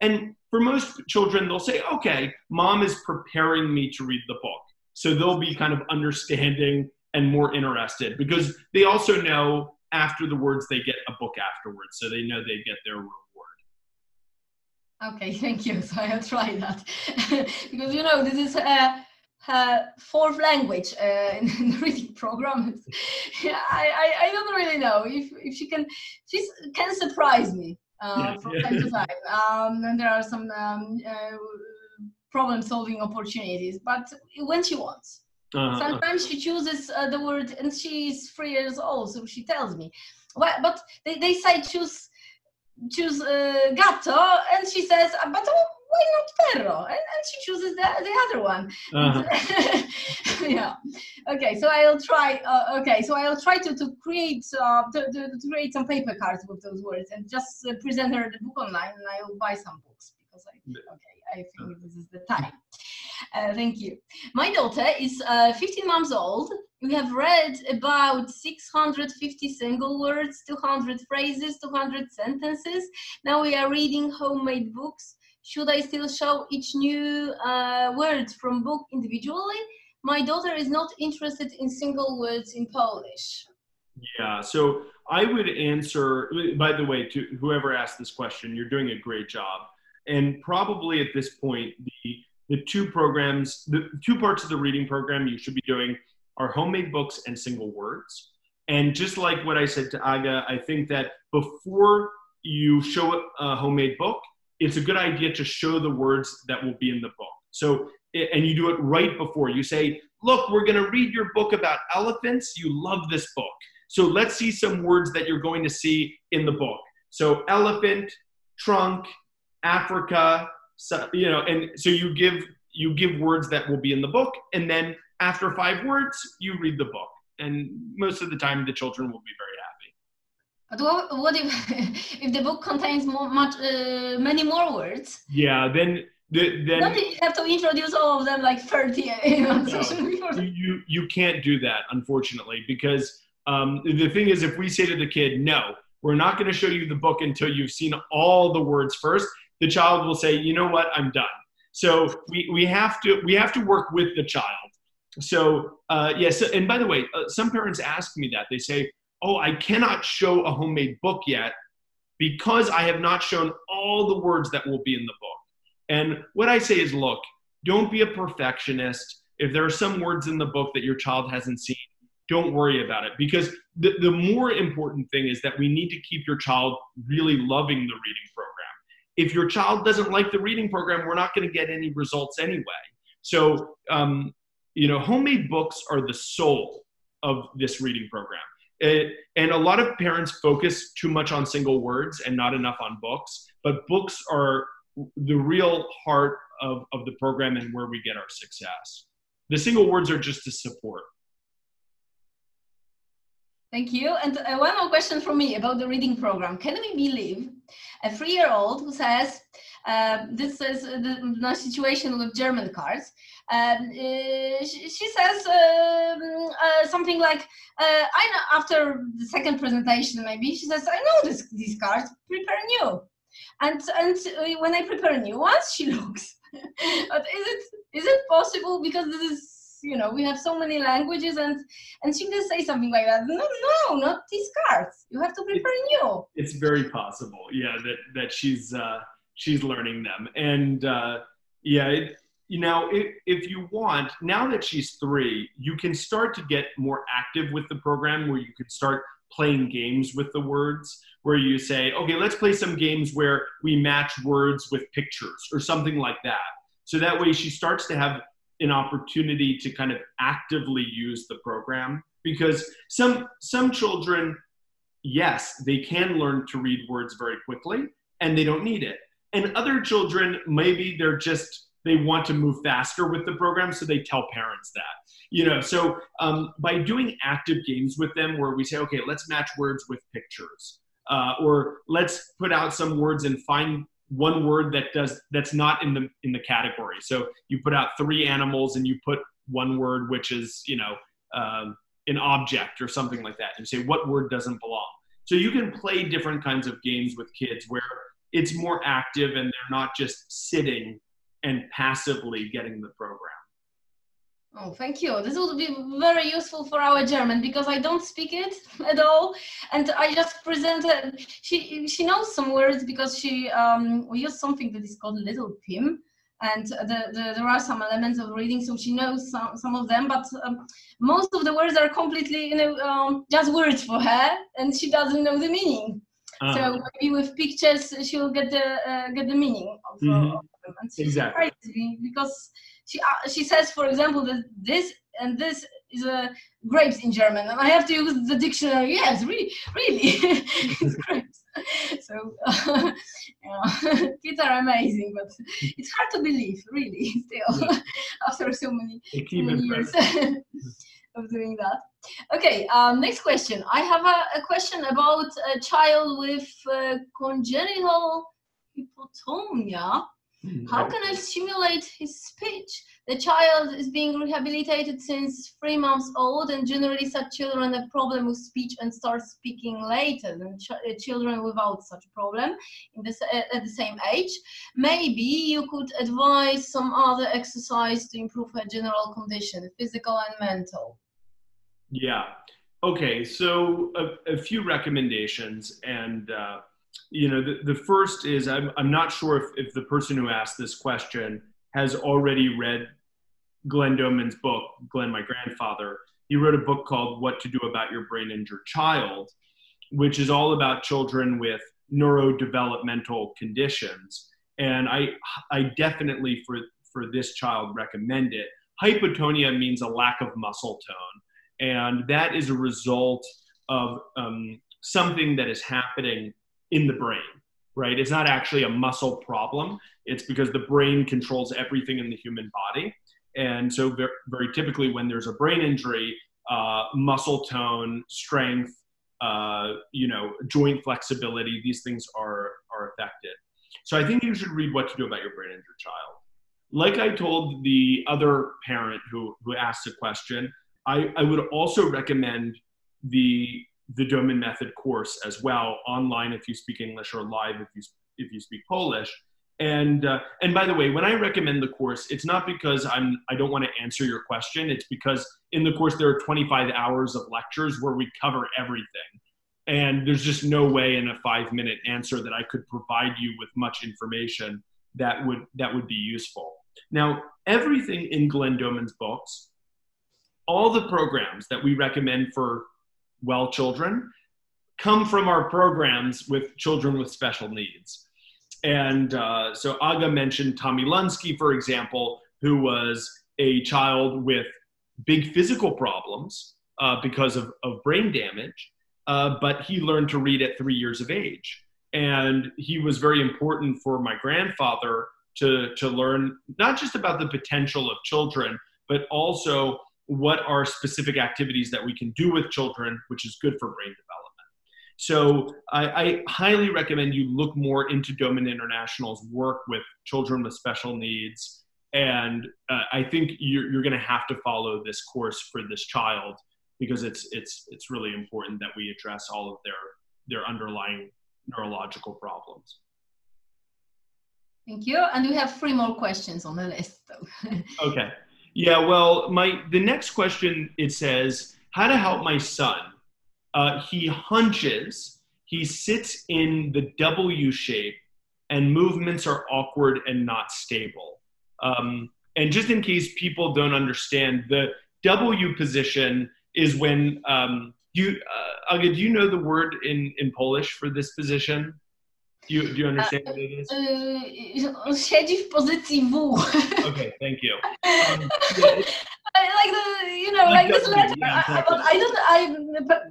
B: And for most children, they'll say, okay, mom is preparing me to read the book. So they'll be kind of understanding and more interested because they also know after the words they get a book afterwards. So they know they get their reward.
A: Okay, thank you. So I'll try that because you know this is a, a fourth language uh, in the reading program. yeah, I, I, I don't really know if if she can she can surprise me uh, from yeah. time to time. Um, and there are some um, uh, problem solving opportunities, but when she wants. Uh-huh. Sometimes she chooses uh, the word, and she's three years old, so she tells me. Well, but they, they say choose choose uh, gatto, and she says, uh, but why not perro? And, and she chooses the, the other one. Uh-huh. yeah. Okay, so I'll try. Uh, okay, so I'll try to to create uh, to, to, to, create some paper cards with those words and just uh, present her the book online, and I will buy some books because I okay I think this is the time. Uh, thank you. My daughter is uh, 15 months old. We have read about 650 single words, 200 phrases, 200 sentences. Now we are reading homemade books. Should I still show each new uh, word from book individually? My daughter is not interested in single words in Polish.
B: Yeah, so I would answer, by the way, to whoever asked this question, you're doing a great job. And probably at this point, the the two programs, the two parts of the reading program you should be doing are homemade books and single words. And just like what I said to Aga, I think that before you show a homemade book, it's a good idea to show the words that will be in the book. So, and you do it right before. You say, Look, we're going to read your book about elephants. You love this book. So let's see some words that you're going to see in the book. So, elephant, trunk, Africa, you know, and so you give you give words that will be in the book, and then after five words, you read the book, and most of the time, the children will be very.
A: But what, what if if the book contains more, much uh, many more words?
B: Yeah, then the, then
A: Don't you have to introduce all of them like 30 in one no?
B: You, you can't do that, unfortunately, because um, the thing is, if we say to the kid, no, we're not going to show you the book until you've seen all the words first, the child will say, you know what, I'm done. So we, we have to we have to work with the child. So uh, yes, and by the way, uh, some parents ask me that they say, "Oh, I cannot show a homemade book yet because I have not shown all the words that will be in the book." And what I say is, look, don't be a perfectionist. If there are some words in the book that your child hasn't seen, don't worry about it because the, the more important thing is that we need to keep your child really loving the reading program if your child doesn't like the reading program, we're not going to get any results anyway. So, um, you know, homemade books are the soul of this reading program. It, and a lot of parents focus too much on single words and not enough on books, but books are the real heart of, of the program and where we get our success. The single words are just a support.
A: Thank you. And uh, one more question from me about the reading program. Can we believe a three-year-old who says, uh, this is the, the, situation with German cards. Um, uh, she, she, says um, uh, something like, uh, "I know." After the second presentation, maybe she says, "I know this, these cards. Prepare new." And and uh, when I prepare new ones, she looks. but is it is it possible because this is you know we have so many languages and and she can say something like that. No no not these cards. You have to prepare new.
B: it's very possible yeah that that she's uh she's learning them. And uh yeah it, you know if, if you want now that she's three you can start to get more active with the program where you can start playing games with the words where you say okay let's play some games where we match words with pictures or something like that. So that way she starts to have an opportunity to kind of actively use the program because some some children yes they can learn to read words very quickly and they don't need it and other children maybe they're just they want to move faster with the program, so they tell parents that. You know, so um, by doing active games with them, where we say, okay, let's match words with pictures, uh, or let's put out some words and find one word that does that's not in the in the category. So you put out three animals and you put one word which is you know um, an object or something like that, and say what word doesn't belong. So you can play different kinds of games with kids where it's more active and they're not just sitting and passively getting the program.
A: Oh, thank you. This would be very useful for our German because I don't speak it at all, and I just presented. She she knows some words because she um, we use something that is called Little Pim, and the, the, there are some elements of reading, so she knows some some of them. But um, most of the words are completely you know um, just words for her, and she doesn't know the meaning. Uh-huh. So maybe with pictures, she'll get the uh, get the meaning of, mm-hmm. of them. And
B: exactly.
A: Because she uh, she says, for example, that this and this is a grapes in German, and I have to use the dictionary. Yes, really, really, it's grapes. So uh, kids are amazing, but it's hard to believe, really, still yeah. after so many, so many years of doing that. Okay, um, next question. I have a, a, question about a child with uh, congenital hypotonia How can I stimulate his speech? The child is being rehabilitated since three months old, and generally, such children have problem with speech and start speaking later than ch- uh, children without such a problem in this, uh, at the same age. Maybe you could advise some other exercise to improve her general condition, physical and mental.
B: Yeah. Okay. So a, a few recommendations, and uh, you know, the, the first is I'm, I'm not sure if, if the person who asked this question has already read Glenn Doman's book, Glenn, my grandfather. He wrote a book called What to Do About Your Brain Injured Child, which is all about children with neurodevelopmental conditions. And I, I definitely, for, for this child, recommend it. Hypotonia means a lack of muscle tone. And that is a result of um, something that is happening in the brain, right? It's not actually a muscle problem. It's because the brain controls everything in the human body. And so, very, very typically, when there's a brain injury, uh, muscle tone, strength, uh, you know, joint flexibility, these things are, are affected. So, I think you should read What to Do About Your Brain Injured Child. Like I told the other parent who, who asked the question, I, I would also recommend the the Doman Method course as well, online if you speak English or live if you if you speak Polish. And uh, and by the way, when I recommend the course, it's not because I'm I don't want to answer your question. It's because in the course there are 25 hours of lectures where we cover everything, and there's just no way in a five minute answer that I could provide you with much information that would that would be useful. Now, everything in Glenn Doman's books, all the programs that we recommend for well children come from our programs with children with special needs. And uh, so Aga mentioned Tommy Lunsky, for example, who was a child with big physical problems uh, because of, of brain damage, uh, but he learned to read at three years of age. And he was very important for my grandfather to, to learn not just about the potential of children, but also what are specific activities that we can do with children, which is good for brain development. So I, I highly recommend you look more into Doman International's work with children with special needs. And uh, I think you're, you're going to have to follow this course for this child because it's, it's, it's really important that we address all of their, their underlying neurological problems.
A: Thank you. And we have three more questions on the list.
B: okay. Yeah, well, my the next question it says how to help my son. Uh, he hunches, he sits in the W shape, and movements are awkward and not stable. Um, and just in case people don't understand, the W position is when um, you, uh, Aga, do you know the word in, in Polish for this position? Do you, do you understand what it is?
A: Uh, siedzi w pozycji.
B: Okay, thank you. Um, yeah,
A: like the, you know, like, this letter. Yeah, exactly. But I don't, I, but,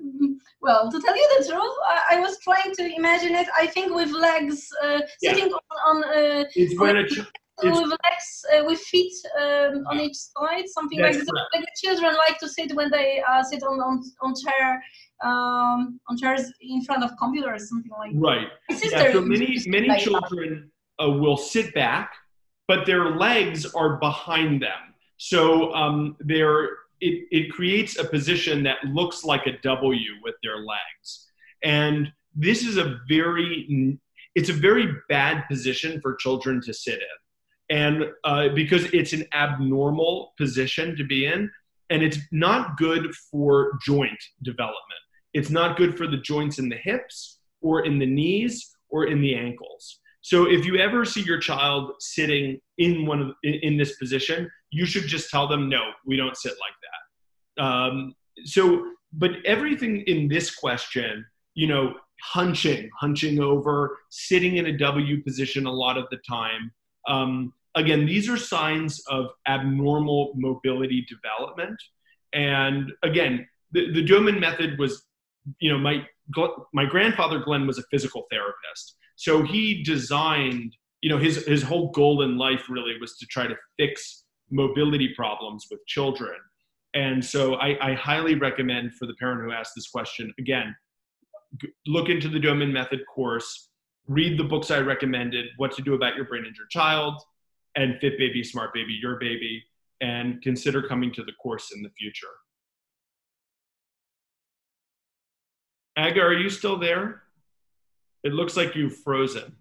A: well, to tell you the truth, I, I, was trying to imagine it, I think with legs uh, sitting yeah. on, on uh,
B: it's a ch-
A: with legs, uh, with feet um, on each side, something like this. Like the children like to sit when they uh, sit on on, on chair um, on chairs in front of computers, something like.
B: Right. Yeah, so many many like children uh, will sit back, but their legs are behind them. So um, they're it, it creates a position that looks like a W with their legs. And this is a very it's a very bad position for children to sit in and uh, because it's an abnormal position to be in and it's not good for joint development it's not good for the joints in the hips or in the knees or in the ankles so if you ever see your child sitting in one of in, in this position you should just tell them no we don't sit like that um, so but everything in this question you know hunching, hunching over, sitting in a W position a lot of the time. Um, again, these are signs of abnormal mobility development. And again, the, the Doman method was, you know, my, my grandfather, Glenn, was a physical therapist. So he designed, you know, his, his whole goal in life really was to try to fix mobility problems with children. And so I, I highly recommend for the parent who asked this question, again, look into the Doman Method course, read the books I recommended, What to Do About Your Brain Injured Child, and Fit Baby, Smart Baby, Your Baby, and consider coming to the course in the future. Aga, are you still there? It looks like you've frozen.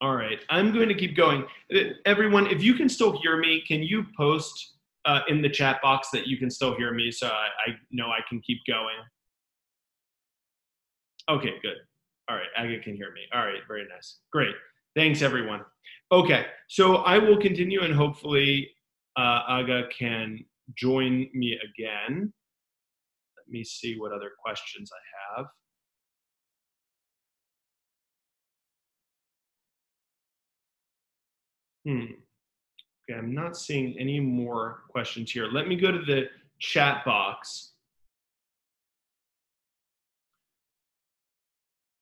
B: All right, I'm going to keep going. Everyone, if you can still hear me, can you post uh, in the chat box that you can still hear me, so I, I know I can keep going. Okay, good. All right, Aga can hear me. All right, very nice. Great. Thanks, everyone. Okay, so I will continue and hopefully uh, Aga can join me again. Let me see what other questions I have. Hmm. Okay, I'm not seeing any more questions here. Let me go to the chat box.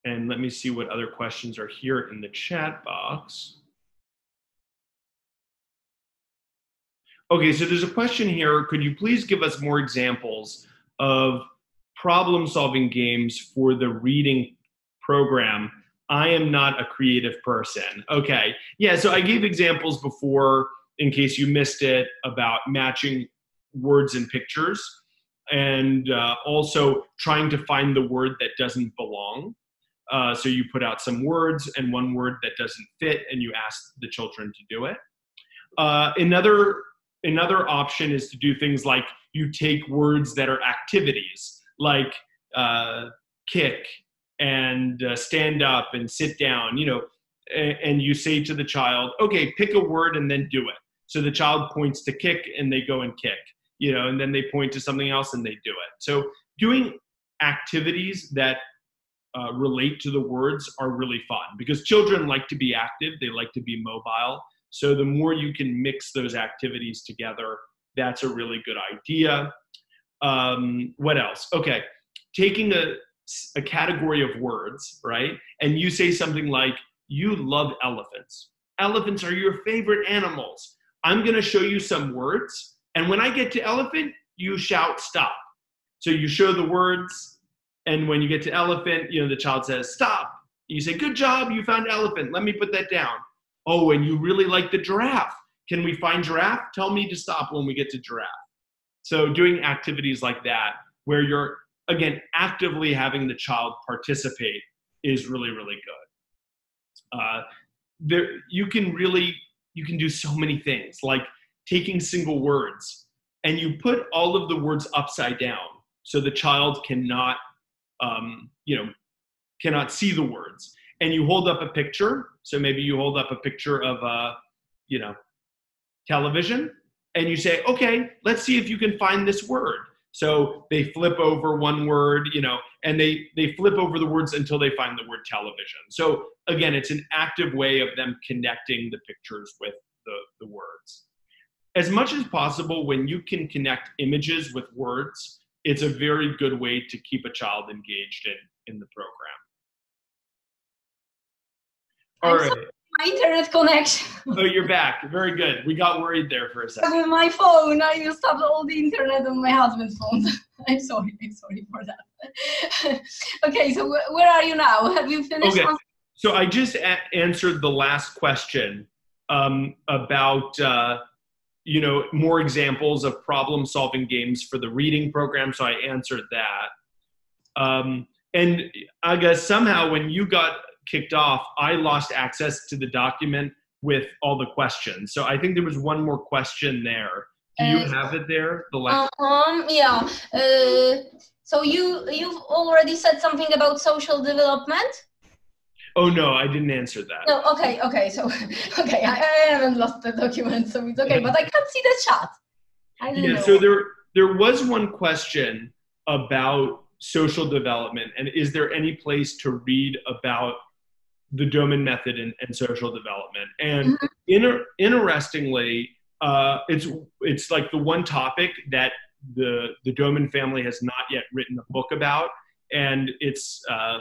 B: And let me see what other questions are here in the chat box. Okay, so there's a question here. Could you please give us more examples of problem solving games for the reading program? I am not a creative person. Okay, yeah, so I gave examples before in case you missed it, about matching words and pictures and uh, also trying to find the word that doesn't belong. Uh, so you put out some words and one word that doesn't fit, and you ask the children to do it. Uh, another another option is to do things like you take words that are activities, like uh, kick and uh, stand up and sit down. You know, and, and you say to the child, "Okay, pick a word and then do it." So the child points to kick and they go and kick, you know, and then they point to something else and they do it. So doing activities that uh, relate to the words are really fun because children like to be active, they like to be mobile. So the more you can mix those activities together, that's a really good idea. Um, what else? Okay, taking a, a category of words, right? And you say something like, You love elephants. Elephants are your favorite animals. I'm going to show you some words. And when I get to elephant, you shout stop. So you show the words. And when you get to elephant, you know, the child says stop. You say, good job, you found elephant. Let me put that down. Oh, and you really like the giraffe. Can we find giraffe? Tell me to stop when we get to giraffe. So doing activities like that, where you're, again, actively having the child participate is really, really good. Uh, there, you can really you can do so many things like taking single words and you put all of the words upside down so the child cannot um, you know cannot see the words and you hold up a picture so maybe you hold up a picture of uh, you know television and you say okay let's see if you can find this word so they flip over one word, you know, and they they flip over the words until they find the word television. So again, it's an active way of them connecting the pictures with the, the words. As much as possible, when you can connect images with words, it's a very good way to keep a child engaged in, in the program. All right.
A: My internet connection.
B: oh, you're back. Very good. We got worried there for a second.
A: With my phone, I used up all the internet on my husband's phone. I'm sorry. I'm sorry for that. okay, so wh- where are you now? Have you finished?
B: Okay.
A: on-
B: So I just a- answered the last question um, about uh, you know more examples of problem-solving games for the reading program. So I answered that, um, and I guess somehow when you got kicked off, I lost access to the document with all the questions. So I think there was one more question there. Do you
A: Uh,
B: have it there? The last.
A: Um, yeah. Uh, so you you've already said something about social development.
B: Oh no, I didn't answer that.
A: No. Okay. Okay. So okay, I, I haven't lost the document, so it's okay. But I can't see the chat. I didn't
B: Yeah,
A: know.
B: so there there was one question about social development and is there any place to read about the Doman method and, and social development? And inter- interestingly, uh, it's it's like the one topic that the the Doman family has not yet written a book about, and it's uh,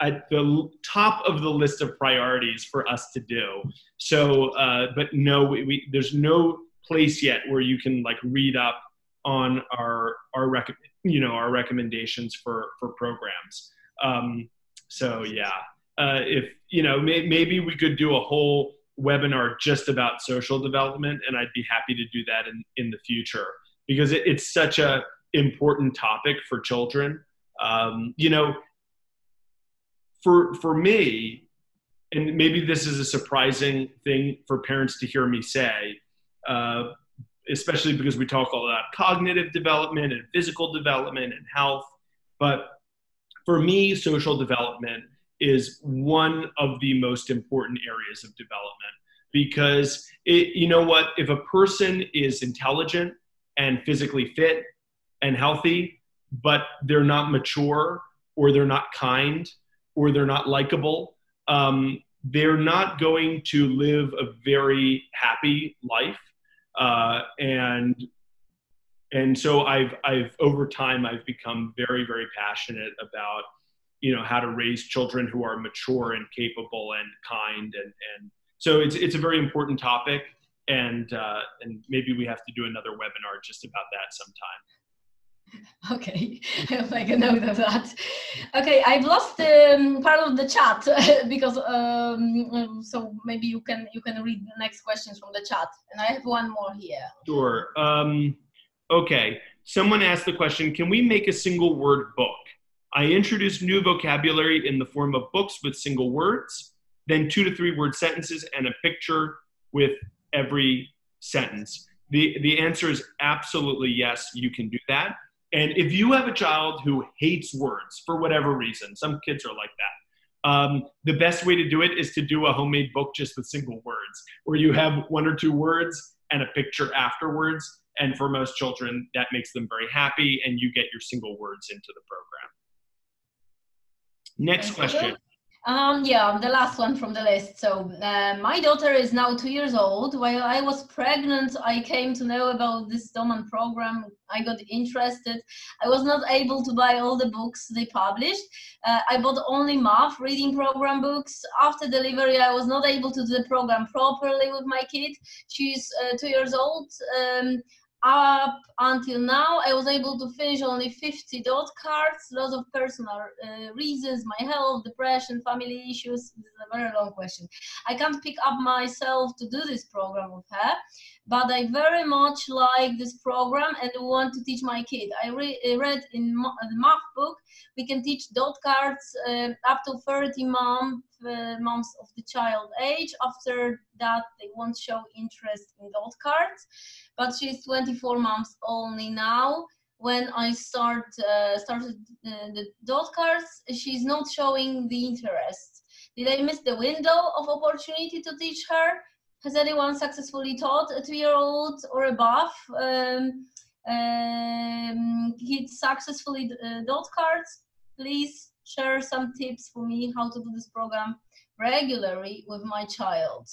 B: at the top of the list of priorities for us to do. So, uh, but no, we, we, there's no place yet where you can like read up on our our rec- you know our recommendations for for programs. Um, so yeah, uh, if you know may, maybe we could do a whole webinar just about social development, and I'd be happy to do that in in the future because it, it's such a important topic for children. Um, you know, for for me, and maybe this is a surprising thing for parents to hear me say, uh, especially because we talk a lot about cognitive development and physical development and health. But for me, social development is one of the most important areas of development because it, you know what? If a person is intelligent and physically fit and healthy, but they're not mature or they're not kind or they're not likable, um, they're not going to live a very happy life. Uh, and and so I've I've over time I've become very very passionate about you know how to raise children who are mature and capable and kind and and so it's it's a very important topic and uh, and maybe we have to do another webinar just about that sometime.
A: Okay, I'll make a note of that. Okay, I've lost um, part of the chat because um, um, so maybe you can you can read the next questions from the chat, and I have one more here.
B: Sure. Um, okay. Someone asked the question Can we make a single word book? I introduced new vocabulary in the form of books with single words, then two to three word sentences, and a picture with every sentence. The, the answer is absolutely yes, you can do that. And if you have a child who hates words for whatever reason, some kids are like that. Um, the best way to do it is to do a homemade book just with single words, where you have one or two words and a picture afterwards. And for most children, that makes them very happy, and you get your single words into the program. Next question.
A: Um, yeah, the last one from the list. So, uh, my daughter is now two years old. While I was pregnant, I came to know about this Doman program. I got interested. I was not able to buy all the books they published. Uh, I bought only math reading program books. After delivery, I was not able to do the program properly with my kid. She's uh, two years old. Um, up until now, I was able to finish only 50 dot cards, lots of personal uh, reasons, my health, depression, family issues. This is a very long question. I can't pick up myself to do this program with her, but I very much like this program and want to teach my kid. I re- read in the math book, we can teach dot cards uh, up to 30 month, uh, months of the child age. After that, they won't show interest in dot cards but she's 24 months only now. When I start uh, started uh, the dot cards, she's not showing the interest. Did I miss the window of opportunity to teach her? Has anyone successfully taught a two-year-old or above um, um, kids successfully uh, dot cards? Please share some tips for me how to do this program regularly with my child.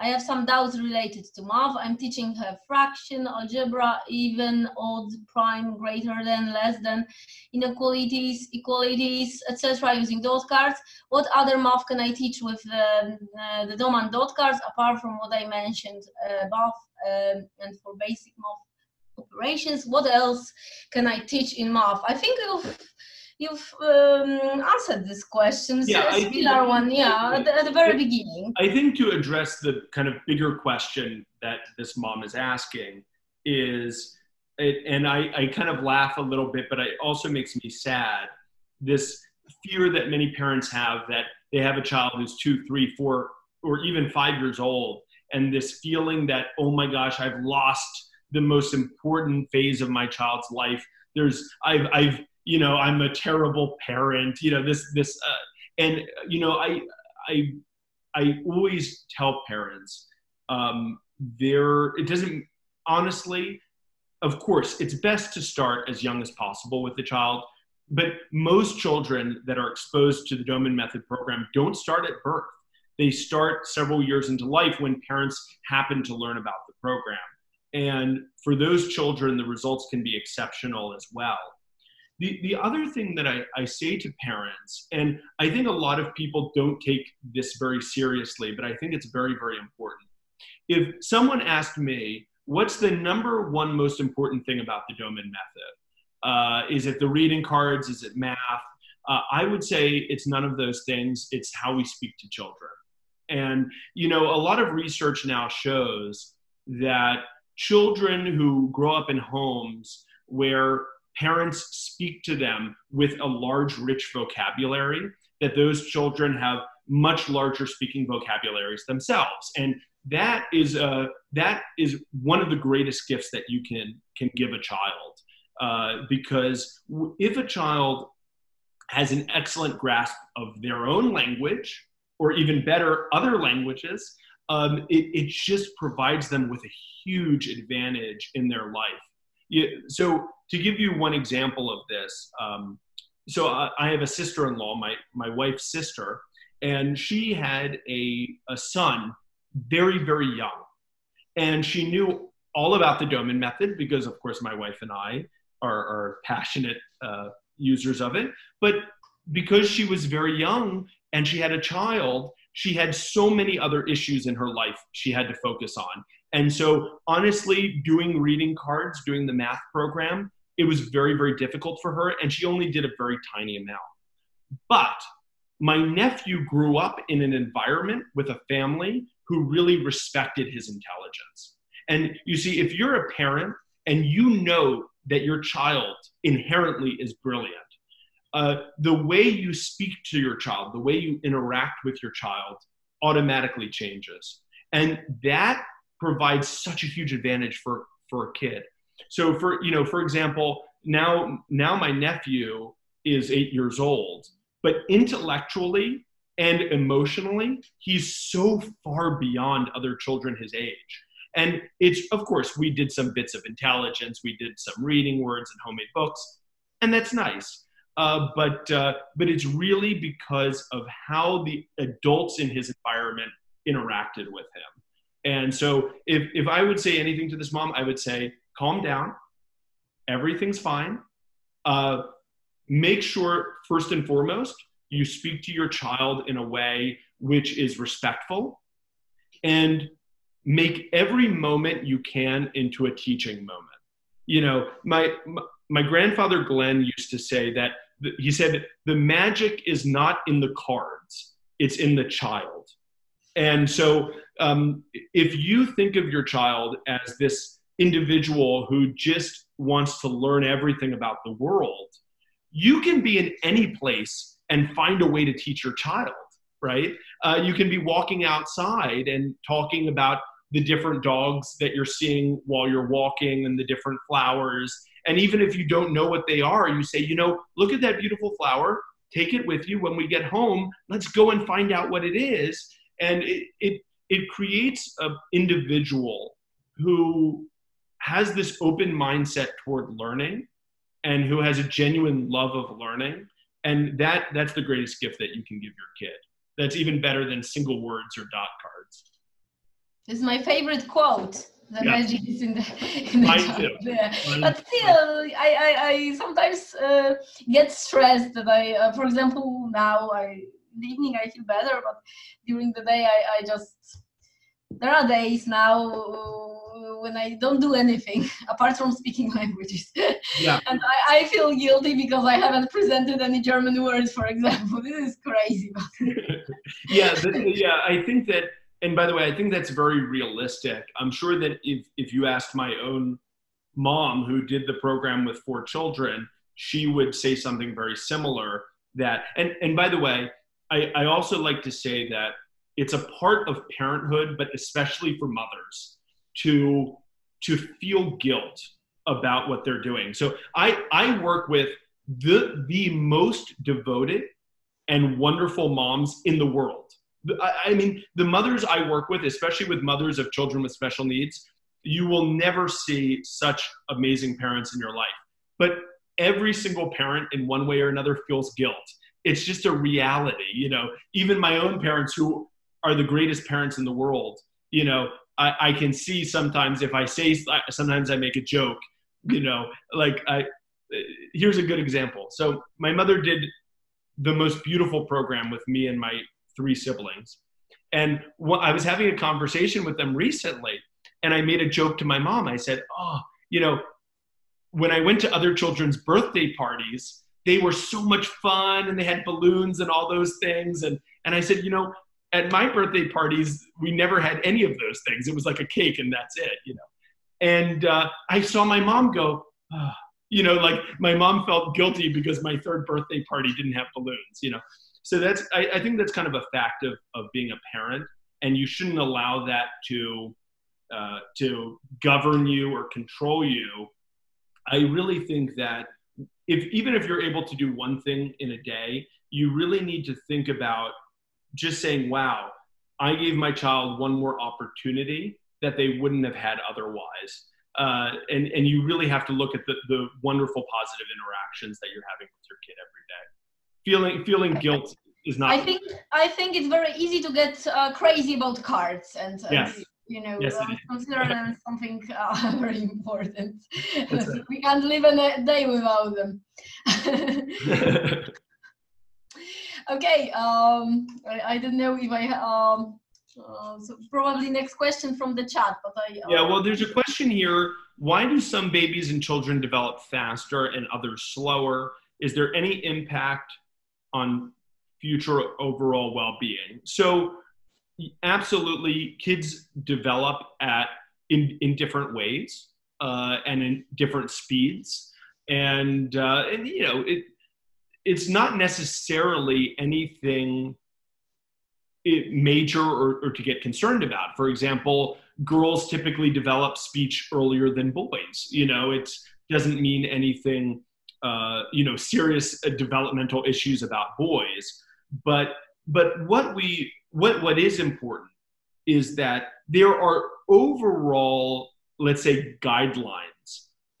A: I have some doubts related to math. I'm teaching her fraction, algebra, even, odd, prime, greater than, less than, inequalities, equalities, etc. using dot cards. What other math can I teach with um, uh, the Doman dot cards apart from what I mentioned above um, and for basic math operations? What else can I teach in math? I think you've you've um, answered this question.
B: Yeah,
A: I Pilar one, yeah, at the, at the very beginning.
B: I think to address the kind of bigger question that this mom is asking is, and I, I kind of laugh a little bit, but it also makes me sad. This fear that many parents have that they have a child who's two, three, four, or even five years old, and this feeling that, oh my gosh, I've lost the most important phase of my child's life. There's, I've, I've, you know i'm a terrible parent you know this this uh, and you know i i i always tell parents um there it doesn't honestly of course it's best to start as young as possible with the child but most children that are exposed to the Doman method program don't start at birth. They start several years into life when parents happen to learn about the program. And for those children the results can be exceptional as well the, the other thing that I, I say to parents, and I think a lot of people don't take this very seriously, but I think it's very, very important. If someone asked me, what's the number one most important thing about the Doman method? Uh, is it the reading cards? Is it math? Uh, I would say it's none of those things. It's how we speak to children. And, you know, a lot of research now shows that children who grow up in homes where parents speak to them with a large, rich vocabulary, that those children have much larger speaking vocabularies themselves. And that is, a, that is one of the greatest gifts that you can, can give a child. Uh, because if a child has an excellent grasp of their own language, or even better, other languages, um, it, it just provides them with a huge advantage in their life. Yeah, so to give you one example of this, um, so I, I, have a sister-in-law, my my wife's sister, and she had a a son, very very young, and she knew all about the Doman method because, of course, my wife and I are, are passionate uh, users of it. But because she was very young and she had a child, she had so many other issues in her life she had to focus on. And so, honestly, doing reading cards, doing the math program, it was very, very difficult for her, and she only did a very tiny amount. But my nephew grew up in an environment with a family who really respected his intelligence. And you see, if you're a parent and you know that your child inherently is brilliant, uh, the way you speak to your child, the way you interact with your child automatically changes. And that provides such a huge advantage for for a kid. So for you know, for example, now now my nephew is eight years old, but intellectually and emotionally, he's so far beyond other children his age. And it's of course we did some bits of intelligence, we did some reading words and homemade books, and that's nice. Uh, but uh, but it's really because of how the adults in his environment interacted with him. And so if, if I would say anything to this mom, I would say, calm down. Everything's fine. Uh, make sure, first and foremost, you speak to your child in a way which is respectful and make every moment you can into a teaching moment. You know, my, my grandfather Glenn used to say that he said, the magic is not in the cards, it's in the child. And so um, if you think of your child as this individual who just wants to learn everything about the world, you can be in any place and find a way to teach your child, right? Uh, you can be walking outside and talking about the different dogs that you're seeing while you're walking and the different flowers. And even if you don't know what they are, you say, you know, look at that beautiful flower, take it with you. When we get home, let's go and find out what it is. And it, it it creates an individual who has this open mindset toward learning and who has a genuine love of learning and that that's the greatest gift that you can give your kid that's even better than single words or dot cards
A: It's my favorite quote. The
B: Yeah.
A: magic is in the, in the. Yeah. But still, I, I, I sometimes uh, get stressed that I, uh, for example, now I in the evening I feel better, but during the day I, I just there are days now uh, when I don't do anything apart from speaking languages.
B: Yeah.
A: and I, I feel guilty because I haven't presented any German words, for example. This is crazy.
B: yeah, th- yeah. I think that, and by the way, I think that's very realistic. I'm sure that if if you asked my own mom, who did the program with four children, she would say something very similar. That, and and by the way, I, I also like to say that it's a part of parenthood, but especially for mothers, to to feel guilt about what they're doing. So I I work with the the most devoted and wonderful moms in the world. I mean, the mothers I work with, especially with mothers of children with special needs, you will never see such amazing parents in your life. But every single parent, in one way or another, feels guilt. It's just a reality, you know. Even my own parents, who are the greatest parents in the world, you know, I, I can see sometimes if I say, sometimes I make a joke, you know, like I. Here's a good example. So my mother did the most beautiful program with me and my three siblings. And I was having a conversation with them recently, and I made a joke to my mom. I said, Oh, you know, when I went to other children's birthday parties, they were so much fun and they had balloons and all those things. And, and I said, You know, at my birthday parties, we never had any of those things. It was like a cake and that's it, you know. And uh, I saw my mom go, "Ah," you know, like my mom felt guilty because my third birthday party didn't have balloons, you know. So that's, I, I think that's kind of a fact of, of being a parent, and you shouldn't allow that to, uh, to govern you or control you. I really think that if even if you're able to do one thing in a day, you really need to think about just saying, "Wow, I gave my child one more opportunity that they wouldn't have had otherwise." Uh, and and you really have to look at the, the wonderful positive interactions that you're having with your kid every day. Feeling feeling guilt is not.
A: I think I think it's very easy to get uh, crazy about cards and, and
B: Yes.
A: you know
B: Yes,
A: uh, consider them something uh, very important. We can't live a day without them. okay, um, I, I don't know if I um. Uh, so probably next question from the chat, but I uh,
B: yeah, well, there's a question here. Why do some babies and children develop faster and others slower? Is there any impact on future overall well-being? So, absolutely, kids develop at in in different ways uh, and in different speeds, and uh, and you know it it's not necessarily anything major or, or to get concerned about. For example, girls typically develop speech earlier than boys. You know, it doesn't mean anything, uh, you know, serious uh, developmental issues about boys. But but what we what what is important is that there are overall, let's say, guidelines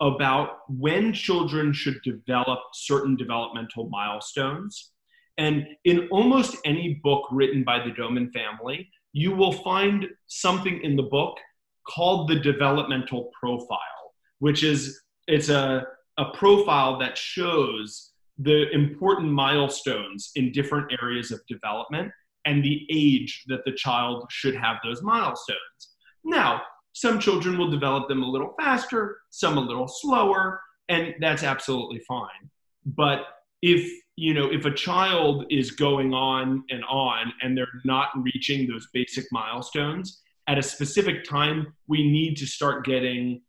B: about when children should develop certain developmental milestones. And in almost any book written by the Doman family, you will find something in the book called the developmental profile, which is it's a, a profile that shows the important milestones in different areas of development and the age that the child should have those milestones. Now, some children will develop them a little faster, some a little slower, and that's absolutely fine. But if you know if a child is going on and on and they're not reaching those basic milestones at a specific time we need to start getting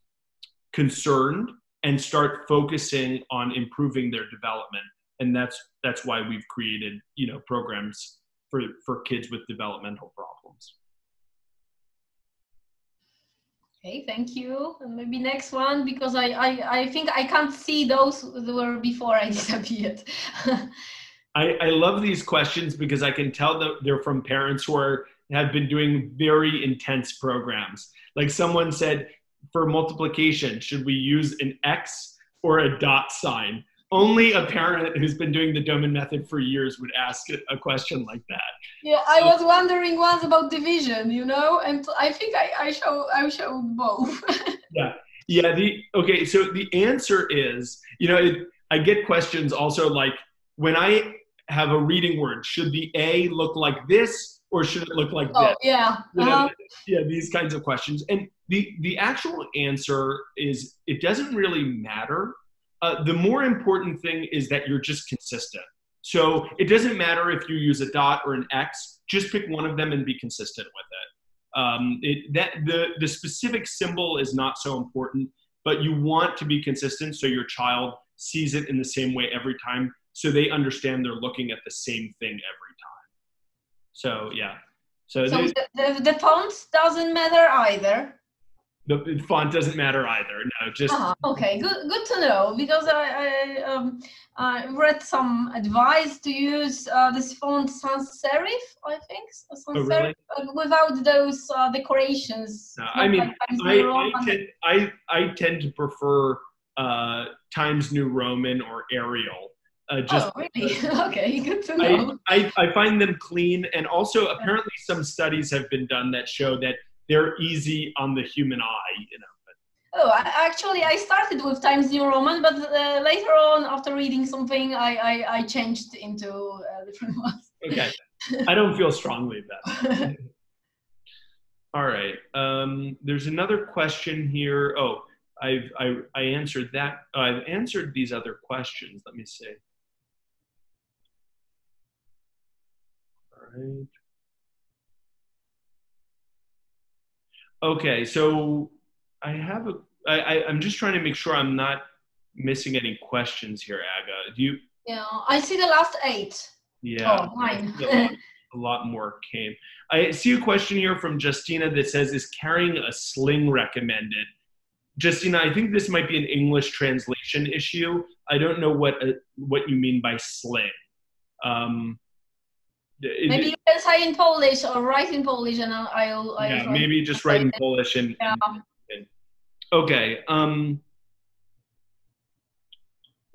B: concerned and start focusing on improving their development and that's that's why we've created you know programs for for kids with developmental problems
A: Okay, thank you. And maybe next one because I, I, I think I can't see those that were before I disappeared.
B: I, I love these questions because I can tell that they're from parents who are have been doing very intense programs. Like someone said, for multiplication, should we use an X or a dot sign? only a parent who's been doing the Doman method for years would ask a question like that.
A: Yeah, I was wondering once about division, you know, and I think I, I show I showed both.
B: yeah, yeah. The okay, so the answer is, you know, it, I get questions also like when I have a reading word, should the A look like this or should it look like
A: oh,
B: this?
A: Yeah.
B: You know, uh-huh. yeah, these kinds of questions. And the the actual answer is it doesn't really matter uh, the more important thing is that you're just consistent. So it doesn't matter if you use a dot or an X, just pick one of them and be consistent with it. Um, it that the, the specific symbol is not so important, but you want to be consistent so your child sees it in the same way every time so they understand they're looking at the same thing every time. So yeah.
A: So, so the, the, the font doesn't matter either
B: the font doesn't matter either. No, just
A: uh-huh. okay. Good, good to know because I, I um, I read some advice to use uh, this font sans serif. I think sans
B: oh, really?
A: serif, uh, without those uh, decorations.
B: No, I mean, I, I, tend, I, I tend to prefer uh, Times New Roman or Arial.
A: Uh, just oh, really? okay, good to know.
B: I, I, I find them clean, and also apparently some studies have been done that show that they're easy on the human eye, you know.
A: Oh, actually, I started with Times New Roman, but uh, later on, after reading something, I I, I changed into uh, different ones.
B: Okay, I don't feel strongly about that. All right. Um, there's another question here. Oh, I've I, I answered that. I've answered these other questions. Let me see. Right. Okay, so I have a. I, I I'm just trying to make sure I'm not missing any questions here, Aga. Do you?
A: Yeah, I see the last eight.
B: Yeah.
A: Oh, mine.
B: a, lot, a lot more came. I see a question here from Justina that says, "Is carrying a sling recommended?" Justina, I think this might be an English translation issue. I don't know what uh, what you mean by sling. Um,
A: maybe you can say in Polish or write in Polish, and I'll. I'll
B: yeah, maybe just write in Polish and. Yeah. And, okay. Um,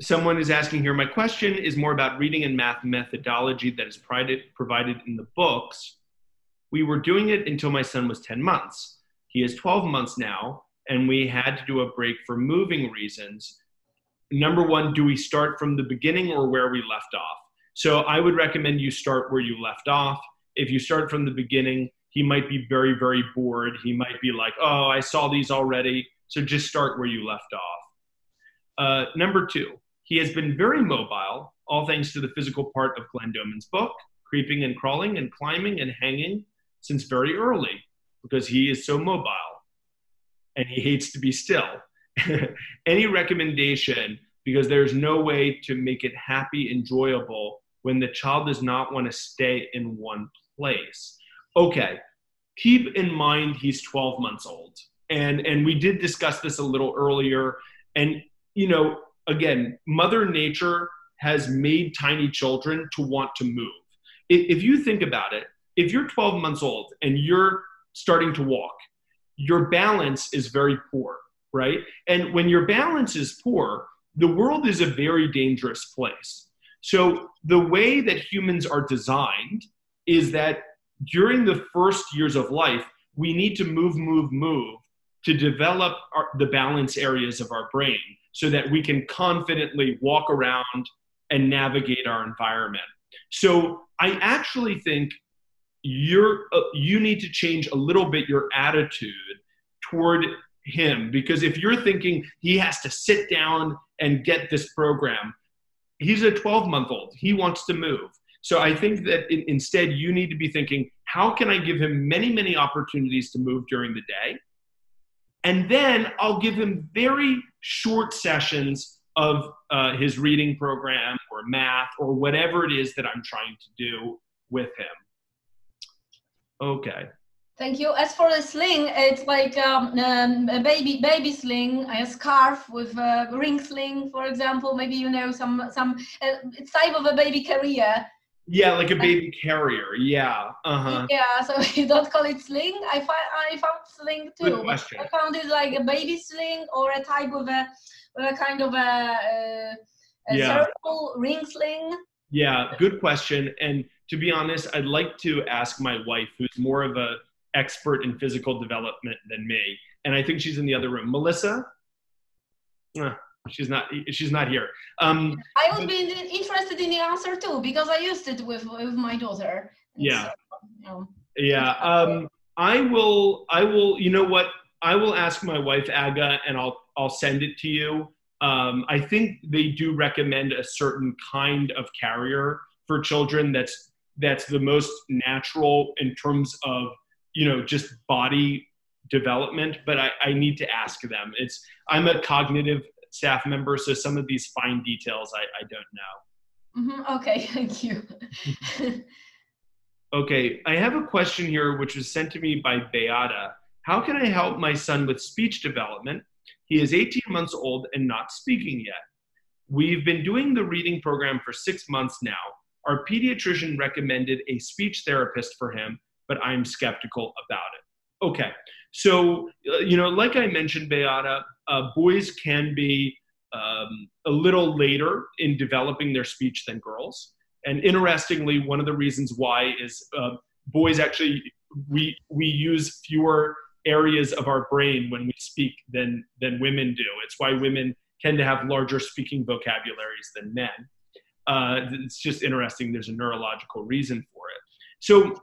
B: someone is asking here. My question is more about reading and math methodology that is provided provided in the books. We were doing it until my son was ten months. He is twelve months now, and we had to do a break for moving reasons. Number one, do we start from the beginning or where we left off? So I would recommend you start where you left off. If you start from the beginning, he might be very, very bored. He might be like, oh, I saw these already. So just start where you left off. Uh, number two, he has been very mobile, all thanks to the physical part of Glenn Doman's book, creeping and crawling and climbing and hanging since very early because he is so mobile and he hates to be still. Any recommendation, because there's no way to make it happy, enjoyable when the child does not want to stay in one place. Okay, keep in mind he's 12 months old. And, and we did discuss this a little earlier. And, you know, again, Mother Nature has made tiny children to want to move. If you think about it, if you're 12 months old and you're starting to walk, your balance is very poor, right? And when your balance is poor, the world is a very dangerous place. So, the way that humans are designed is that during the first years of life, we need to move, move, move to develop our, the balance areas of our brain so that we can confidently walk around and navigate our environment. So, I actually think you're, uh, you need to change a little bit your attitude toward him because if you're thinking he has to sit down and get this program, he's a 12 month old. He wants to move. So I think that in, instead you need to be thinking, how can I give him many, many opportunities to move during the day? And then I'll give him very short sessions of uh, his reading program or math or whatever it is that I'm trying to do with him. Okay.
A: Thank you. As for the sling, it's like um, um, a baby baby sling, a scarf with a ring sling, for example. Maybe you know some some. Uh, it's type of a baby carrier.
B: Yeah, like a baby carrier. Yeah. Uh huh.
A: Yeah. So you don't call it sling. I find I found sling too.
B: Good question.
A: I found it like a baby sling or a type of a, a kind of a. Uh, A
B: Yeah.
A: circle, ring sling.
B: Yeah, good question. And to be honest, I'd like to ask my wife, who's more of a expert in physical development than me, and I think she's in the other room. Melissa, Ah, she's not. She's not here. Um,
A: I would be interested in the answer too because I used it with with my daughter.
B: Yeah.
A: so, you know,
B: yeah. Um, I will. I will. You know what? I will ask my wife Aga, and I'll I'll send it to you. Um, I think they do recommend a certain kind of carrier for children that's that's the most natural in terms of you know just body development. But I, I need to ask them. It's I'm a cognitive staff member, so some of these fine details I, I don't know.
A: mhm, okay, thank you.
B: Okay, I have a question here which was sent to me by Beata. How can I help my son with speech development? He is 18 months old and not speaking yet. We've been doing the reading program for six months now. Our pediatrician recommended a speech therapist for him, but I'm skeptical about it. Okay, so, uh, you know, like I mentioned, Beata, uh, boys can be um, a little later in developing their speech than girls. And interestingly, one of the reasons why is uh, boys actually we we use fewer areas of our brain when we speak than than women do. It's why women tend to have larger speaking vocabularies than men. Uh, it's just interesting. There's a neurological reason for it. So,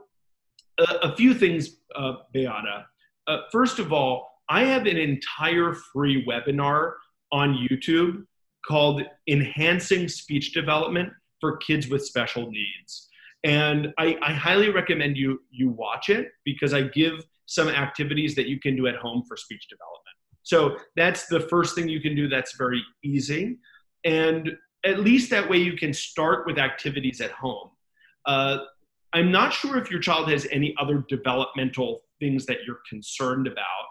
B: a, a few things, uh, Beata. Uh, first of all, I have an entire free webinar on YouTube called Enhancing Speech Development for Kids with Special Needs. And I, I highly recommend you, you watch it because I give some activities that you can do at home for speech development. So that's the first thing you can do that's very easy. And at least that way you can start with activities at home. Uh, I'm not sure if your child has any other developmental things that you're concerned about.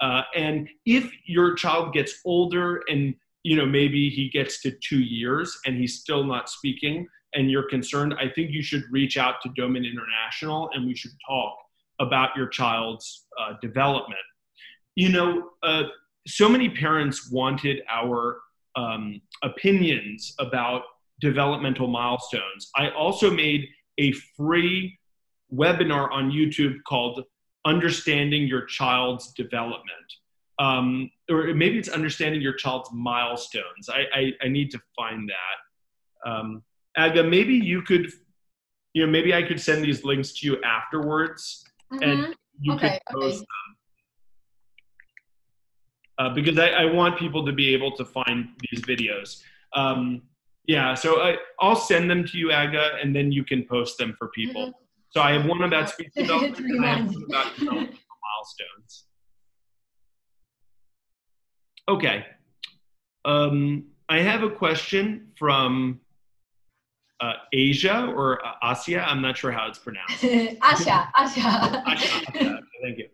B: Uh, and if your child gets older and you know maybe he gets to two years and he's still not speaking and you're concerned, I think you should reach out to Doman International and we should talk about your child's uh, development. You know, uh, so many parents wanted our um, opinions about developmental milestones. I also made a free webinar on YouTube called Understanding Your Child's Development. Um, or maybe it's understanding your child's milestones. I, I, I need to find that. Um, Aga, maybe you could, you know, maybe I could send these links to you afterwards
A: Mhm.
B: and you
A: Okay,
B: could post
A: okay.
B: them. Uh, because I, I want people to be able to find these videos. Um, yeah, so I, I'll send them to you, Aga, and then you can post them for people.
A: Mhm.
B: So I have one about speech development and I have one about developmental milestones. Okay. Um, I have a question from uh, Asia or uh, Asia. I'm not sure how it's pronounced.
A: Asha, Asha.
B: Asha, Thank you.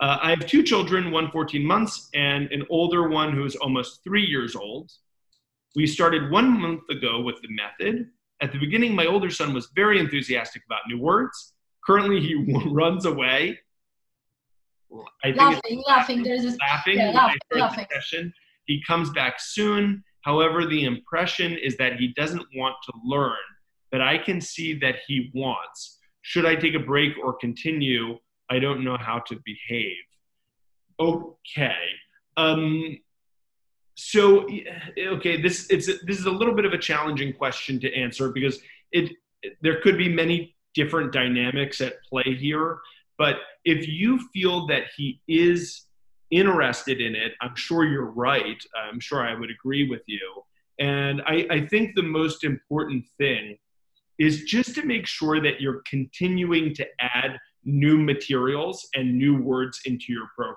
B: Uh, I have two children, one 14 months and an older one who's almost three years old. We started one month ago with the method. At the beginning, my older son was very enthusiastic about new words. Currently, he runs away. I
A: laughing, laughing. There's this.
B: laughing
A: Yeah,
B: when
A: laugh-
B: I start
A: laughing.
B: session. He comes back soon. However, the impression is that he doesn't want to learn, but I can see that he wants. Should I take a break or continue? I don't know how to behave. Okay. Um, so, okay, this it's this is a little bit of a challenging question to answer because it there could be many different dynamics at play here. But if you feel that he is interested in it, I'm sure you're right. I'm sure I would agree with you. And I, I think the most important thing is just to make sure that you're continuing to add new materials and new words into your program.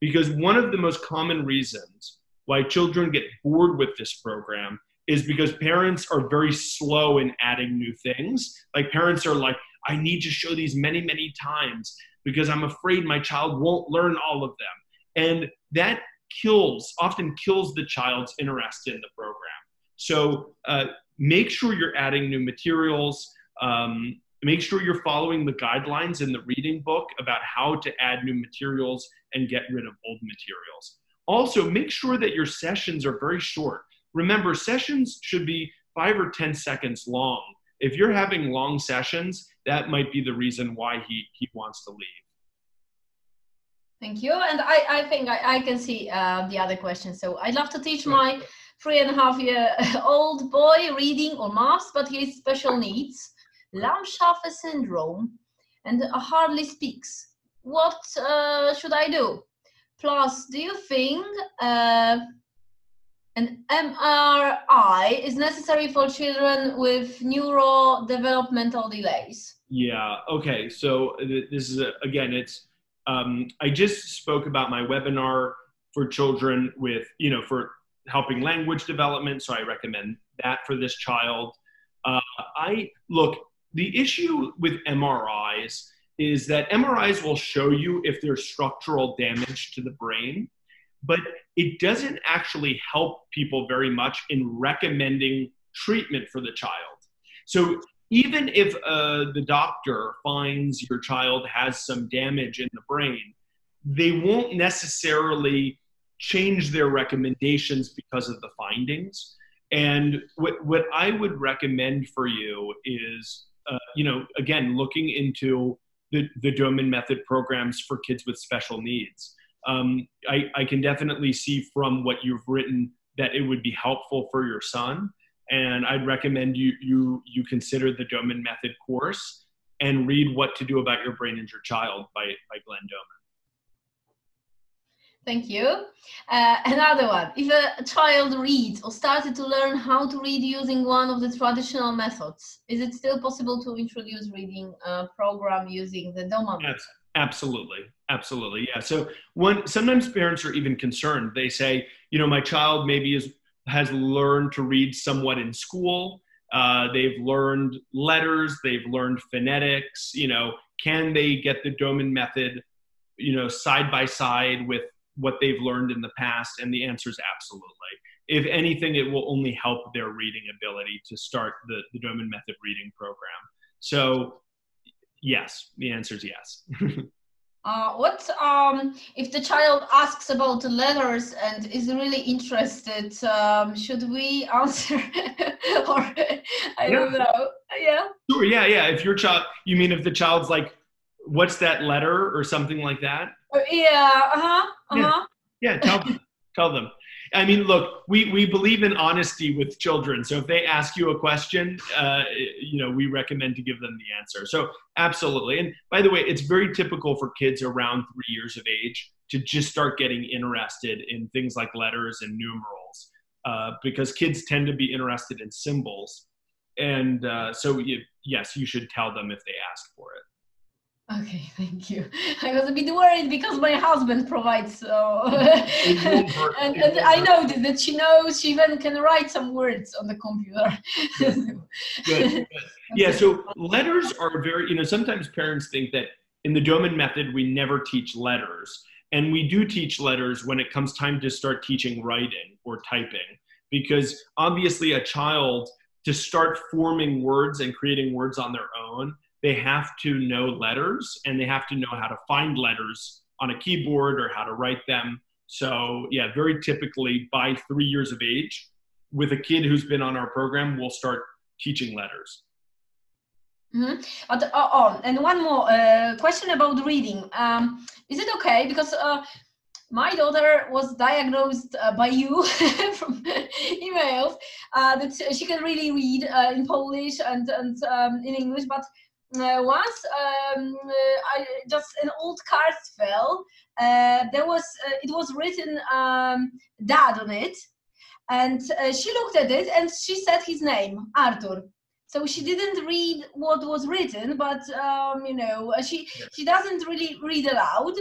B: Because one of the most common reasons why children get bored with this program is because parents are very slow in adding new things. Like parents are like, I need to show these many, many times because I'm afraid my child won't learn all of them. And that kills, often kills the child's interest in the program. So uh, make sure you're adding new materials. Um, make sure you're following the guidelines in the reading book about how to add new materials and get rid of old materials. Also, make sure that your sessions are very short. remember, sessions should be five or 10 seconds long. If you're having long sessions, that might be the reason why he, he wants to leave.
A: Thank you. And I, I think I, I can see uh, the other question. So I'd love to teach my three and a half year old boy reading or maths, but he has special needs, Lamb-Shaffer syndrome, and hardly speaks. What uh, should I do? Plus, do you think uh, an MRI is necessary for children with neurodevelopmental delays?
B: Yeah. Okay. So this is a, again, it's um, I just spoke about my webinar for children with you know for helping language development. So I recommend that for this child. Uh, I look the issue with MRIs is that MRIs will show you if there's structural damage to the brain, but it doesn't actually help people very much in recommending treatment for the child. So even if uh, the doctor finds your child has some damage in the brain, they won't necessarily change their recommendations because of the findings. And what, what I would recommend for you is, uh, you know, again, looking into the, the Doman method programs for kids with special needs. Um, I, I can definitely see from what you've written that it would be helpful for your son. And I'd recommend you, you, you consider the Doman method course and read What to Do About Your Brain Injured Child by, by Glenn Doman.
A: Thank you. Uh, another one. If a child reads or started to learn how to read using one of the traditional methods, is it still possible to introduce reading a program using the Doman
B: method? Absolutely. Absolutely. Yeah. So when sometimes parents are even concerned, they say, you know, my child maybe is has learned to read somewhat in school. Uh, they've learned letters, they've learned phonetics, you know, can they get the Doman method, you know, side by side with what they've learned in the past? And the answer is absolutely. If anything, it will only help their reading ability to start the, the Doman Method reading program. So, yes, the answer is yes.
A: uh, what um, if the child asks about the letters and is really interested? Um, should we answer, or I yeah. don't know? Yeah.
B: Sure. Yeah. Yeah. If your child, you mean if the child's like, "What's that letter?" or something like that?
A: Yeah. Uh-huh. Uh-huh.
B: Yeah. yeah tell them. tell them. I mean, look, we, we believe in honesty with children. So if they ask you a question, uh, you know, we recommend to give them the answer. So absolutely. And by the way, it's very typical for kids around three years of age to just start getting interested in things like letters and numerals uh, because kids tend to be interested in symbols. And uh, so, you, yes, you should tell them if they ask for it.
A: Okay, thank you. I was a bit worried because my husband provides so, and, and I know that she knows she even can write some words on the computer.
B: good, good. Yeah, so letters are very, you know, sometimes parents think that in the Doman method we never teach letters, and we do teach letters when it comes time to start teaching writing or typing, because obviously a child to start forming words and creating words on their own they have to know letters and they have to know how to find letters on a keyboard or how to write them. So, yeah, very typically by three years of age, with a kid who's been on our program, we'll start teaching letters.
A: Mm-hmm. But, uh, oh, and one more uh, question about reading. Um, is it okay? Because uh, my daughter was diagnosed uh, by you from emails uh, that she can really read uh, in Polish and, and um, in English, but once um, uh, I just an old card fell. Uh, there was it was written um, dad on it, and she looked at it and she said his name, Arthur. So she didn't read what was written but um, you know she she doesn't really read aloud.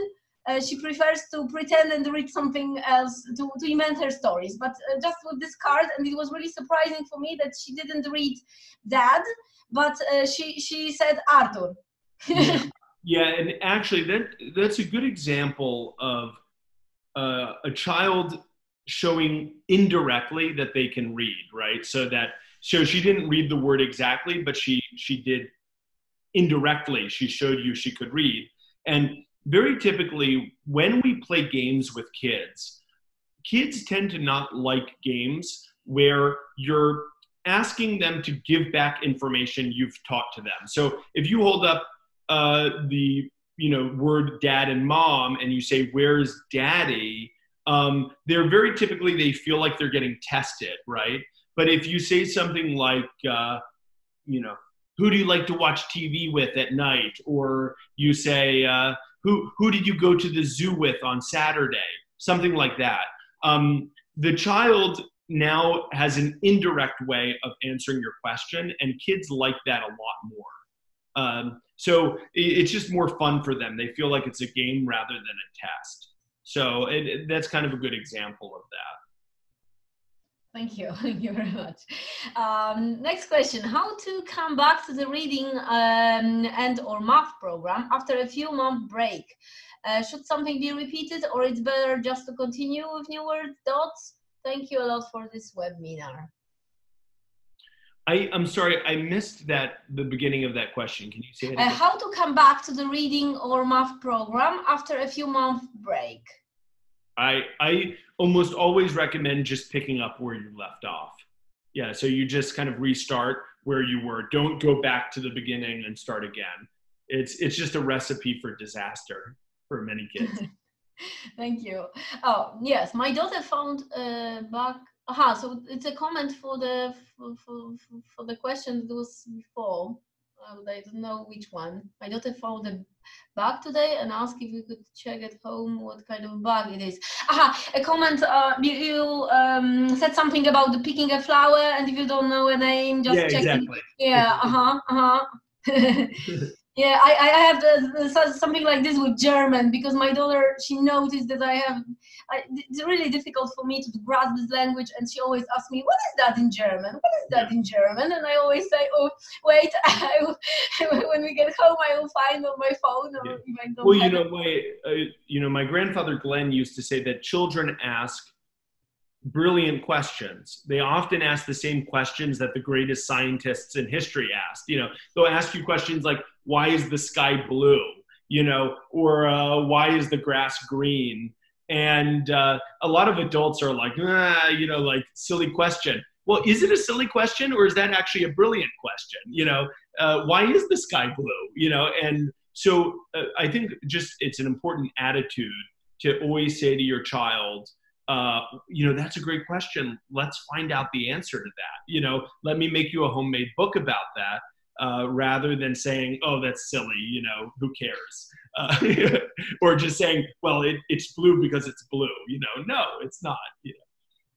A: Uh, she prefers to pretend and read something else to, to invent her stories. But uh, just with this card and it was really surprising for me that she didn't read dad but uh, she she said Arthur.
B: yeah. yeah, and actually, that that's a good example of uh, a child showing indirectly that they can read, right? So that so she didn't read the word exactly, but she she did indirectly. She showed you she could read, and very typically when we play games with kids, kids tend to not like games where you're asking them to give back information you've taught to them. So if you hold up uh, the you know word dad and mom and you say where's daddy? Um, they're very typically they feel like they're getting tested right? But if you say something like uh, you know who do you like to watch tv with at night? or you say uh, who who did you go to the zoo with on saturday? something like that. Um, the child now has an indirect way of answering your question and kids like that a lot more um, so it's just more fun for them. They feel like it's a game rather than a test. So it, it, that's kind of a good example of that.
A: Thank you. Thank you very much. Um, next question. How to come back to the reading um, and or math program after a few month break? Uh, should something be repeated or it's better just to continue with newer dots? Thank you a lot for this webinar.
B: I, I'm sorry, I missed that the beginning of that question. Can you say it? Uh,
A: how to come back to the reading or math program after a few month break?
B: I I almost always recommend just picking up where you left off. Yeah, so you just kind of restart where you were. Don't go back to the beginning and start again. It's it's just a recipe for disaster for many kids.
A: Thank you. Oh yes, my daughter found uh, back Aha, so it's a comment for the for, for, for the question that was before. Uh, I don't know which one. My daughter found a bug today and asked if you could check at home what kind of bug it is. Aha, a comment. Uh, you, you um, said something about the picking a flower, and if you don't know a name, just
B: yeah,
A: check.
B: Exactly.
A: Yeah. Uh huh. Uh huh. Yeah, I, I have something like this with German because my daughter she noticed that I have. I, it's really difficult for me to grasp this language, and she always asks me, "What is that in German? What is that in German?" And I always say, "Oh, wait, I, when we get home, I will find on my phone." Or
B: yeah. well, you know, my uh, you know, my grandfather Glenn used to say that children ask brilliant questions. They often ask the same questions that the greatest scientists in history asked. You know, they'll ask you questions like, "Why is the sky blue?" You know, or uh, "Why is the grass green?" And uh, a lot of adults are like, ah, you know, like silly question. Well, is it a silly question or is that actually a brilliant question? You know, uh, why is the sky blue? You know, and so uh, I think just it's an important attitude to always say to your child, uh, you know, that's a great question. Let's find out the answer to that. You know, let me make you a homemade book about that. Uh, rather than saying, "Oh, that's silly," you know, who cares? Uh, or just saying, "Well, it, it's blue because it's blue," you know. No, it's not. You know.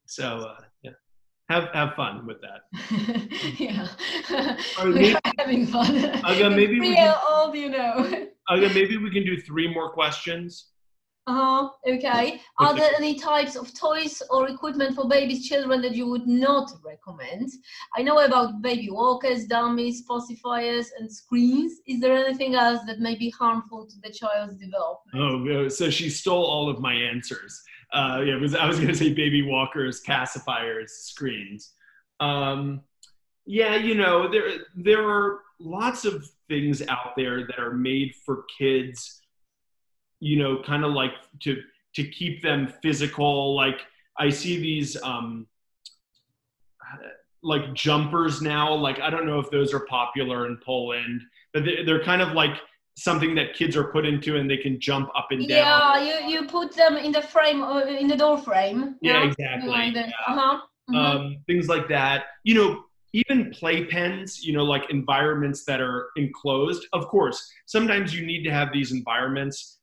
B: So uh, yeah, have have fun with that.
A: yeah, we're having fun.
B: Aga, maybe
A: we can, you know.
B: Aga, maybe we can do three more questions.
A: Uh-huh. Okay. Are there any types of toys or equipment for babies, children that you would not recommend? I know about baby walkers, dummies, pacifiers, and screens. Is there anything else that may be harmful to the child's development?
B: Oh, so she stole all of my answers. Uh, yeah, was, I was going to say baby walkers, pacifiers, screens. Um, yeah, you know, there there are lots of things out there that are made for kids you know, kind of like to to keep them physical. Like I see these um, like jumpers now. Like I don't know if those are popular in Poland, but they're, kind of like something that kids are put into and they can jump up and down.
A: Yeah, you, you put them in the frame, uh, in the door frame.
B: Yeah, yeah? exactly. Like yeah. Uh-huh. Mm-hmm. Um, things like that. You know, even play pens, you know, like environments that are enclosed. Of course, sometimes you need to have these environments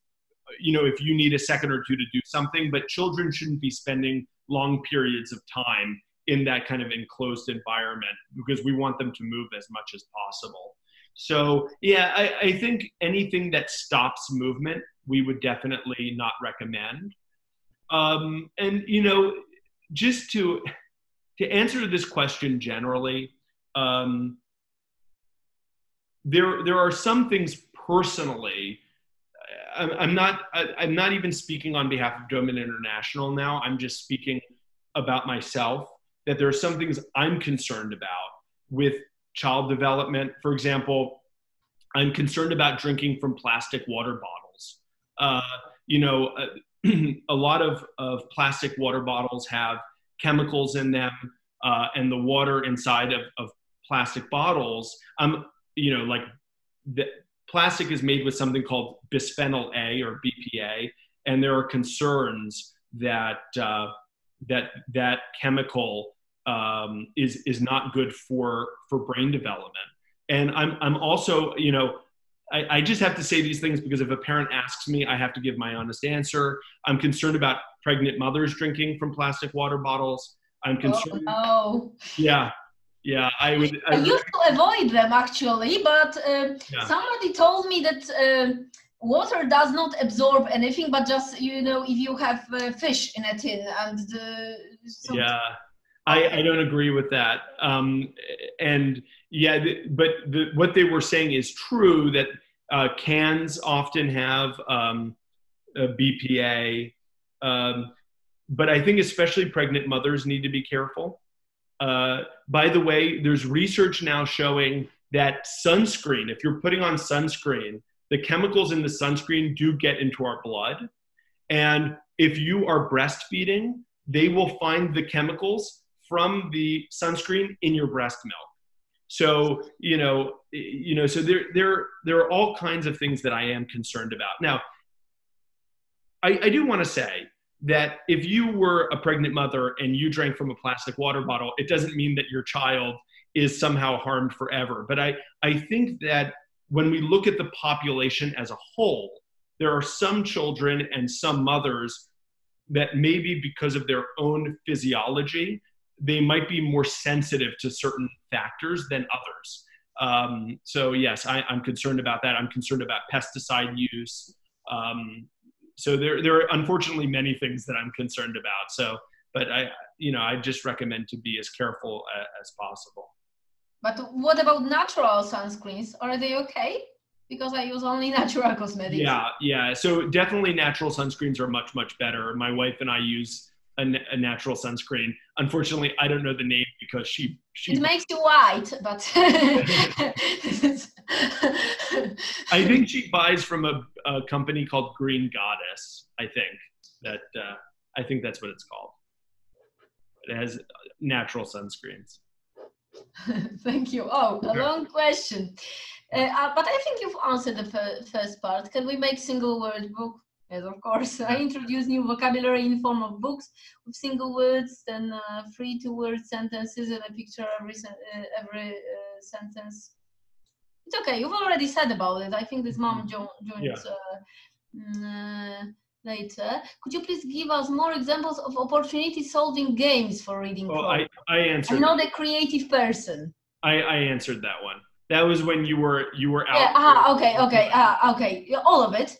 B: you know, if you need a second or two to do something, but children shouldn't be spending long periods of time in that kind of enclosed environment because we want them to move as much as possible. So, yeah, I, I think anything that stops movement, we would definitely not recommend. Um, and, you know, just to, to answer this question generally, um, there, there are some things personally I'm not I'm not even speaking on behalf of Doman International now. I'm just speaking about myself. That there are some things I'm concerned about with child development. For example, I'm concerned about drinking from plastic water bottles. Uh, you know, a, a, lot of, of plastic water bottles have chemicals in them uh, and the water inside of, of plastic bottles, um, you know, like the plastic is made with something called bisphenol A or BPA, and there are concerns that uh, that that chemical um, is is not good for for brain development. And I'm I'm also you know I, I, just have to say these things because if a parent asks me, I have to give my honest answer. I'm concerned about pregnant mothers drinking from plastic water bottles. I'm concerned.
A: Oh, no.
B: Yeah, yeah. I would.
A: I, I used to avoid them actually, but uh, yeah. somebody told me that. Uh, water does not absorb anything but just you know if you have uh, fish in a tin and the,
B: yeah I, I don't agree with that um, and yeah the, but the, what they were saying is true that uh, cans often have um, bpa um, but i think especially pregnant mothers need to be careful uh, by the way there's research now showing that sunscreen if you're putting on sunscreen the chemicals in the sunscreen do get into our blood. And if you are breastfeeding, they will find the chemicals from the sunscreen in your breast milk. So, you know, you know, so there, there, there are all kinds of things that I am concerned about. Now, I, I do want to say that if you were a pregnant mother and you drank from a plastic water bottle, it doesn't mean that your child is somehow harmed forever. But I, I think that when we look at the population as a whole, there are some children and some mothers that maybe because of their own physiology, they might be more sensitive to certain factors than others. Um, so yes, I, am concerned about that. I'm concerned about pesticide use. Um, so there, there are unfortunately many things that I'm concerned about. So, but I, you know, I just recommend to be as careful as, as possible.
A: But what about natural sunscreens? Are they okay? Because I use only natural cosmetics.
B: Yeah, yeah. So definitely natural sunscreens are much, much better. My wife and I use a, a natural sunscreen. Unfortunately, I don't know the name because she. she
A: it makes you white, but.
B: I think she buys from a, a, company called Green Goddess. I think that uh, I think that's what it's called. It has natural sunscreens.
A: Thank you. Oh, a long question. Uh, uh, but I think you've answered the first part. Can we make single word book? Yes, of course. I introduce new vocabulary in form of books with single words, then uh, three two-word sentences and a picture every uh, every uh, sentence. It's okay. You've already said about it. I think this mom jo- joined yeah. Uh, mm, later. Could you please give us more examples of opportunity solving games for reading?
B: Oh, I, I answered.
A: I'm not a creative person.
B: I, I answered that one. That was when you were you were out.
A: Yeah, ah, okay, okay, ah, okay. All of it.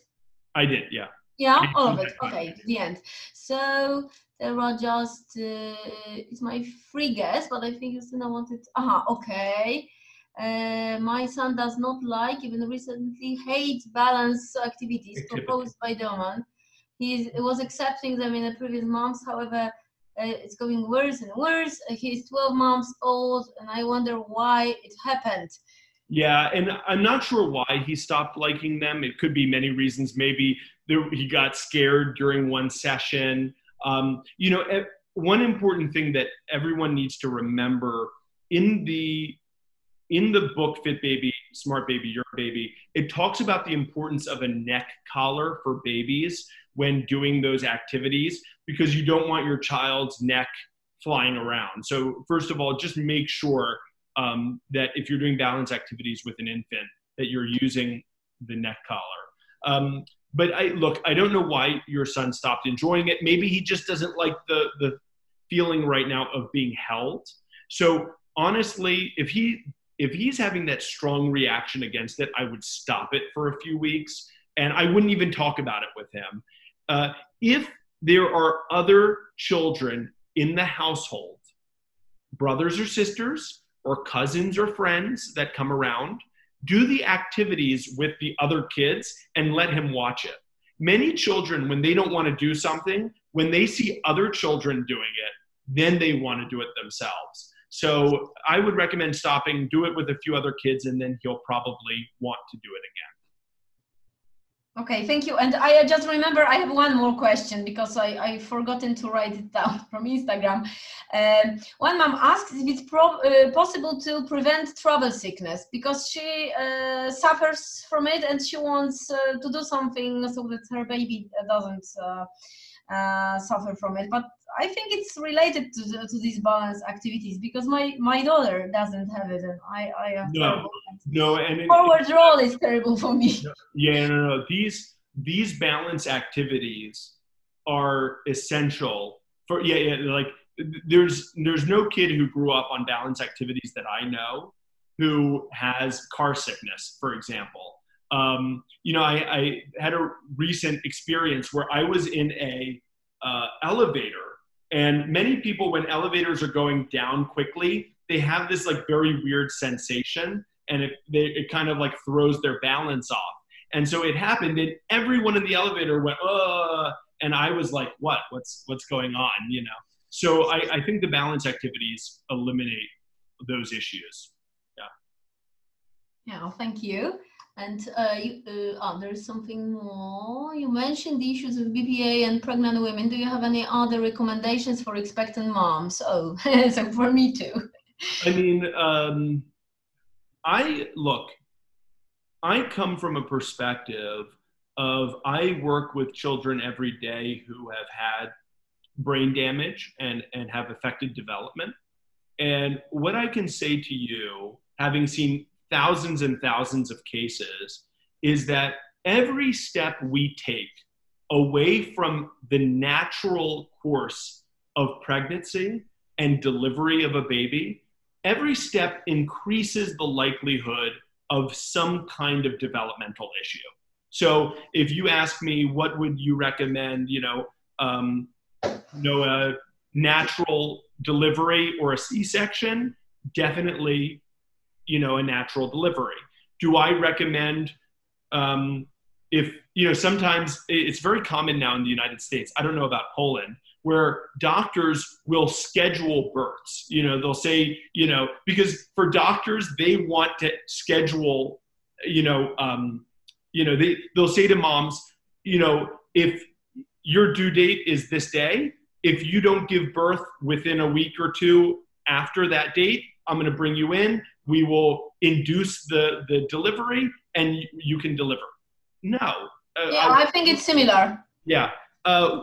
B: I did, yeah.
A: Yeah, all of it. Okay, the end. So there are just uh, it's my free guess, but I think you still wanted. Ah, okay. Uh, my son does not like, even recently, hate balance activities proposed by Doman he was accepting them in the previous months. However, uh, it's going worse and worse. He's 12 months old, and I wonder why it happened.
B: Yeah, and I'm not sure why he stopped liking them. It could be many reasons. Maybe there, he got scared during one session. Um, you know, one important thing that everyone needs to remember in the in the book Fit Baby, Smart Baby, Your Baby, it talks about the importance of a neck collar for babies when doing those activities because you don't want your child's neck flying around. So, first of all, just make sure um, that if you're doing balance activities with an infant, that you're using the neck collar. Um, but I look, I don't know why your son stopped enjoying it. Maybe he just doesn't like the the feeling right now of being held. So honestly, if he if he's having that strong reaction against it, I would stop it for a few weeks and I wouldn't even talk about it with him. Uh, if there are other children in the household, brothers or sisters, or cousins or friends that come around, do the activities with the other kids and let him watch it. Many children, when they don't want to do something, when they see other children doing it, then they want to do it themselves. So I would recommend stopping, do it with a few other kids, and then he'll probably want to do it again.
A: Okay, thank you. And I just remember I have one more question because I, I forgotten to write it down from Instagram. Um, one mom asks if it's pro- uh, possible to prevent travel sickness because she uh, suffers from it and she wants uh, to do something so that her baby doesn't uh, uh, suffer from it. But I think it's related to, the, to these balance activities because my, my daughter doesn't have it and I, I have
B: no, no, and it,
A: forward roll is terrible for me.
B: Yeah, no, no, these these balance activities are essential for yeah, yeah, like there's there's no kid who grew up on balance activities that I know who has car sickness, for example. Um, you know, I, I, had a recent experience where I was in a uh, elevator, and many people, when elevators are going down quickly, they have this like very weird sensation, and it they, it kind of like throws their balance off. And so it happened, and everyone in the elevator went, "Uh," and I was like, "What? What's what's going on?" You know. So I, I think the balance activities eliminate those issues. Yeah.
A: Yeah. Thank you. And uh, you, uh, oh, there's something more. You mentioned the issues of BPA and pregnant women. Do you have any other recommendations for expectant moms? Oh, so for me too.
B: I mean, um, I look. I come from a perspective of I work with children every day who have had brain damage and and have affected development. And what I can say to you, having seen thousands and thousands of cases is that every step we take away from the natural course of pregnancy and delivery of a baby, every step increases the likelihood of some kind of developmental issue. So if you ask me, what would you recommend, you know, um, you know, a natural delivery or a C-section, definitely you know, a natural delivery. Do I recommend um, if, you know, sometimes it's very common now in the United States, I don't know about Poland, where doctors will schedule births. You know, they'll say, you know, because for doctors, they want to schedule, you know, um, you know, they, they'll say to moms, you know, if your due date is this day, if you don't give birth within a week or two after that date, I'm going to bring you in we will induce the, the delivery and you, you can deliver. No.
A: Uh, yeah, I, I, think it's similar.
B: Yeah. Uh,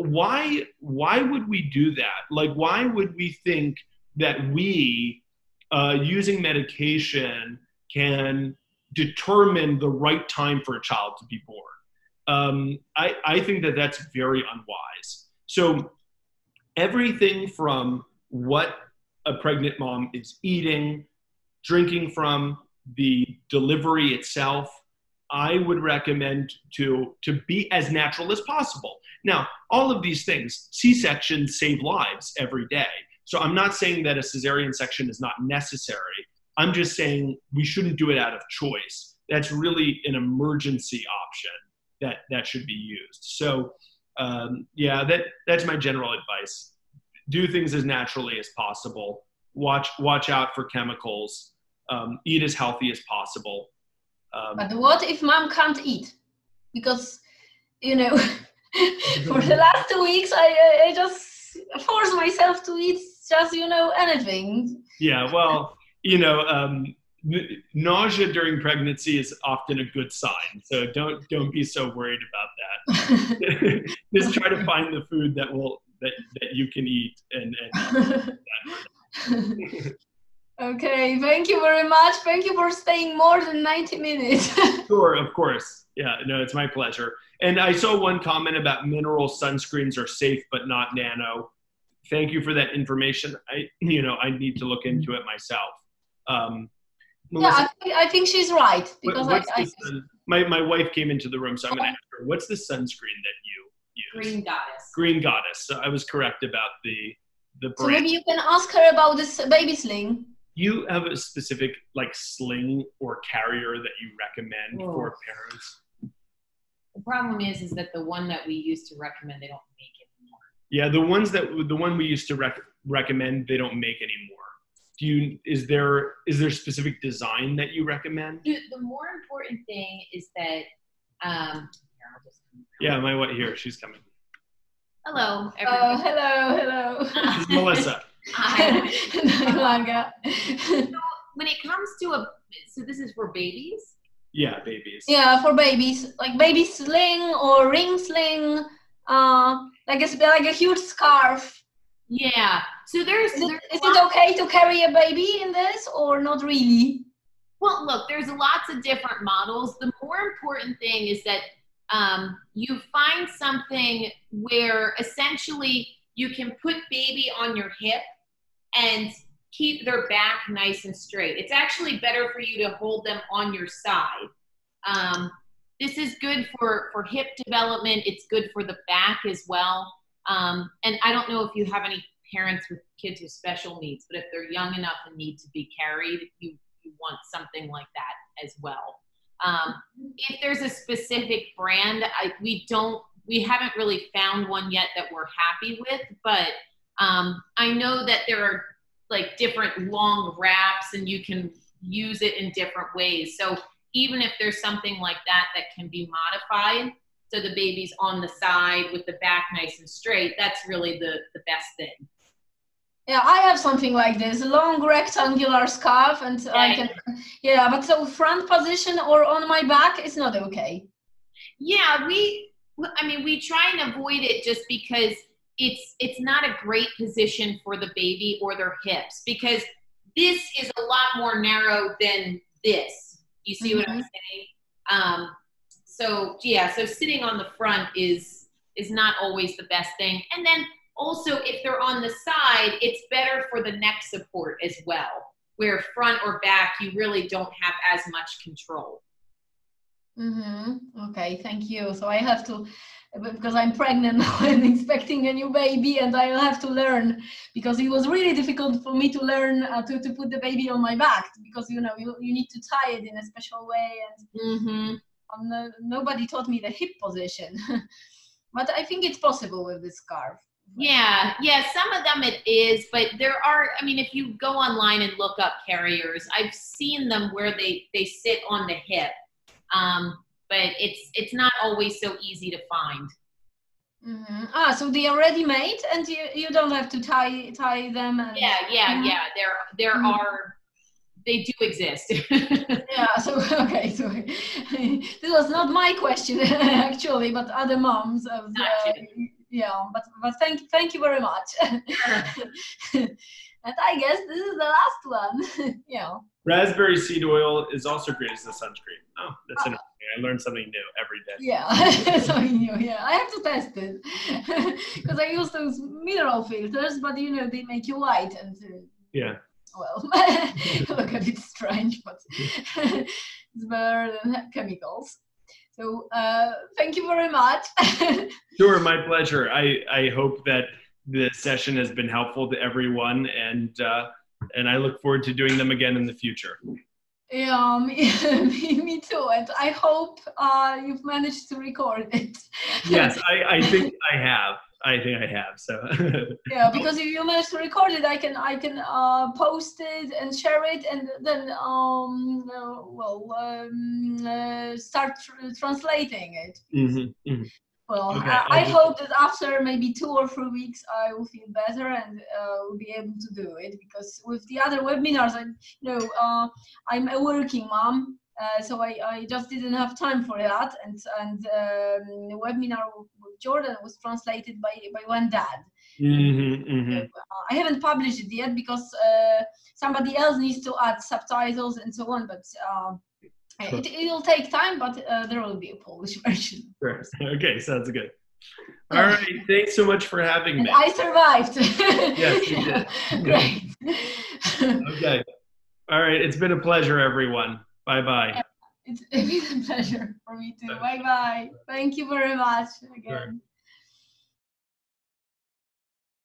B: why why would we do that? Like, why would we think that we, uh, using medication, can determine the right time for a child to be born? Um, I, I think that that's very unwise. So, everything from what a pregnant mom is eating drinking from, the delivery itself, I would recommend to to be as natural as possible. Now, all of these things, C-sections save lives every day. So I'm not saying that a cesarean section is not necessary. I'm just saying we shouldn't do it out of choice. That's really an emergency option that that should be used. So um, yeah, that that's my general advice. Do things as naturally as possible. Watch watch out for chemicals um, eat as healthy as possible.
A: Um, but what if mom can't eat? Because, you know, for the last two weeks, I, I just force myself to eat just, you know, anything.
B: Yeah, well, you know, um, nausea during pregnancy is often a good sign. So don't don't be so worried about that. just try to find the food that will that, that you can eat and,
A: and Okay, thank you very much. Thank you for staying more than 90 minutes.
B: sure, of course. Yeah, no, it's my pleasure. And I saw one comment about mineral sunscreens are safe but not nano. Thank you for that information. I, you know, I need to look into it myself. Um,
A: Melissa, yeah, I think, I think, she's right because what, I, I
B: my my wife came into the room, so I'm going to ask her, what's the sunscreen that you
D: use? Green Goddess.
B: Green Goddess. So I was correct about the the brand.
A: So maybe you can ask her about this baby sling
B: you have a specific like sling or carrier that you recommend Whoa. for parents?
D: The problem is, is that the one that we used to recommend, they don't make anymore.
B: Yeah, the ones that the one we used to rec- recommend, they don't make anymore. Do you is there is there specific design that you recommend?
D: The, the more important thing is that Um, here, I'll just-
B: Yeah, my what here? She's coming.
D: Hello,
A: Oh, hello, hello.
B: This is Melissa.
D: Hi.
A: Manga.
D: when it comes to a, so this is for babies.
B: Yeah, babies.
A: yeah, for babies, like baby sling or ring sling, uh, like a like a huge scarf.
D: Yeah. So there's,
A: Is it,
D: there's
A: is it okay to carry a baby in this or not really?
D: Well, look, there's lots of different models. The more important thing is that um, you find something where essentially you can put baby on your hip and keep their back nice and straight. It's actually better for you to hold them on your side. Um, this is good for, for hip development. It's good for the back as well. Um, and I don't know if you have any parents with kids with special needs, but if they're young enough and need to be carried, you you want something like that as well. Um, if there's a specific brand, I, we don't, we haven't really found one yet that we're happy with, but um, I know that there are like different long wraps and you can use it in different ways. So even if there's something like that that can be modified, so the baby's on the side with the back nice and straight, that's really the, the best thing.
A: Yeah, I have something like this, a long rectangular scarf, and I
D: Yeah.
A: can, yeah, but so front position or on my back is not okay.
D: Yeah, we. I mean, we try and avoid it just because it's it's not a great position for the baby or their hips because this is a lot more narrow than this. You see what I'm saying? Um, so yeah, so sitting on the front is is not always the best thing, and then also if they're on the side, it's better for the neck support as well. Where front or back, you really don't have as much control.
A: Mm-hmm. Okay, thank you. So I have to, because I'm pregnant now and expecting a new baby, and I'll have to learn because it was really difficult for me to learn uh, to, to put the baby on my back because you know you, you need to tie it in a special way, and
D: Mm-hmm.
A: um, no, nobody taught me the hip position. but I think it's possible with this scarf.
D: Yeah, yeah, some of them it is, but there are I mean if you go online and look up carriers, I've seen them where they they sit on the hip. Um, but it's it's not always so easy to find.
A: hmm Ah, so they are ready made, and you, you don't have to tie tie them. And,
D: Yeah, yeah,
A: Mhm.
D: yeah. There there
A: Mhm.
D: are they do exist.
A: Yeah. So okay. So this was not my question actually, but other moms. Of, uh, yeah. But but thank thank you very much. and I guess this is the last one. yeah.
B: Raspberry seed oil is also great as a sunscreen. Oh, that's interesting. I learned something new every day.
A: Yeah, so new. Yeah, I have to test it because I use those mineral filters, but you know they make you white, and uh,
B: Yeah.
A: well, look a bit strange, but it's better than chemicals. So uh, thank you very much.
B: Sure, my pleasure. I, I hope that the session has been helpful to everyone, and uh, and I look forward to doing them again in the future.
A: yeah, me, me, me too. And I hope uh, you've managed to record it.
B: Yes, I, I think I have. I think I have. So
A: yeah because if you manage to record it i can i can uh, post it and share it and then um uh, well um, uh, start tr- translating it
B: Mhm, mhm.
A: well
B: Okay,
A: I, I hope that after maybe two or three weeks i will feel better and uh, will be able to do it because with the other webinars i you know uh, i'm a working mom uh, so I, I just didn't have time for that and and um, the webinar jordan was translated by by one dad
B: Mhm, mhm.
A: uh, I haven't published it yet because uh, somebody else needs to add subtitles and so on. But uh,
B: Sure.
A: it, it'll take time, but uh, there will be a Polish version.
B: Sure. Okay, sounds good. All right, thanks so much for having
A: And
B: me.
A: I survived.
B: Yes, you did.
A: Great.
B: Okay. All right, it's been a pleasure, everyone. Bye bye.
A: It's, been a pleasure for me too. Bye bye. Thank you very much again.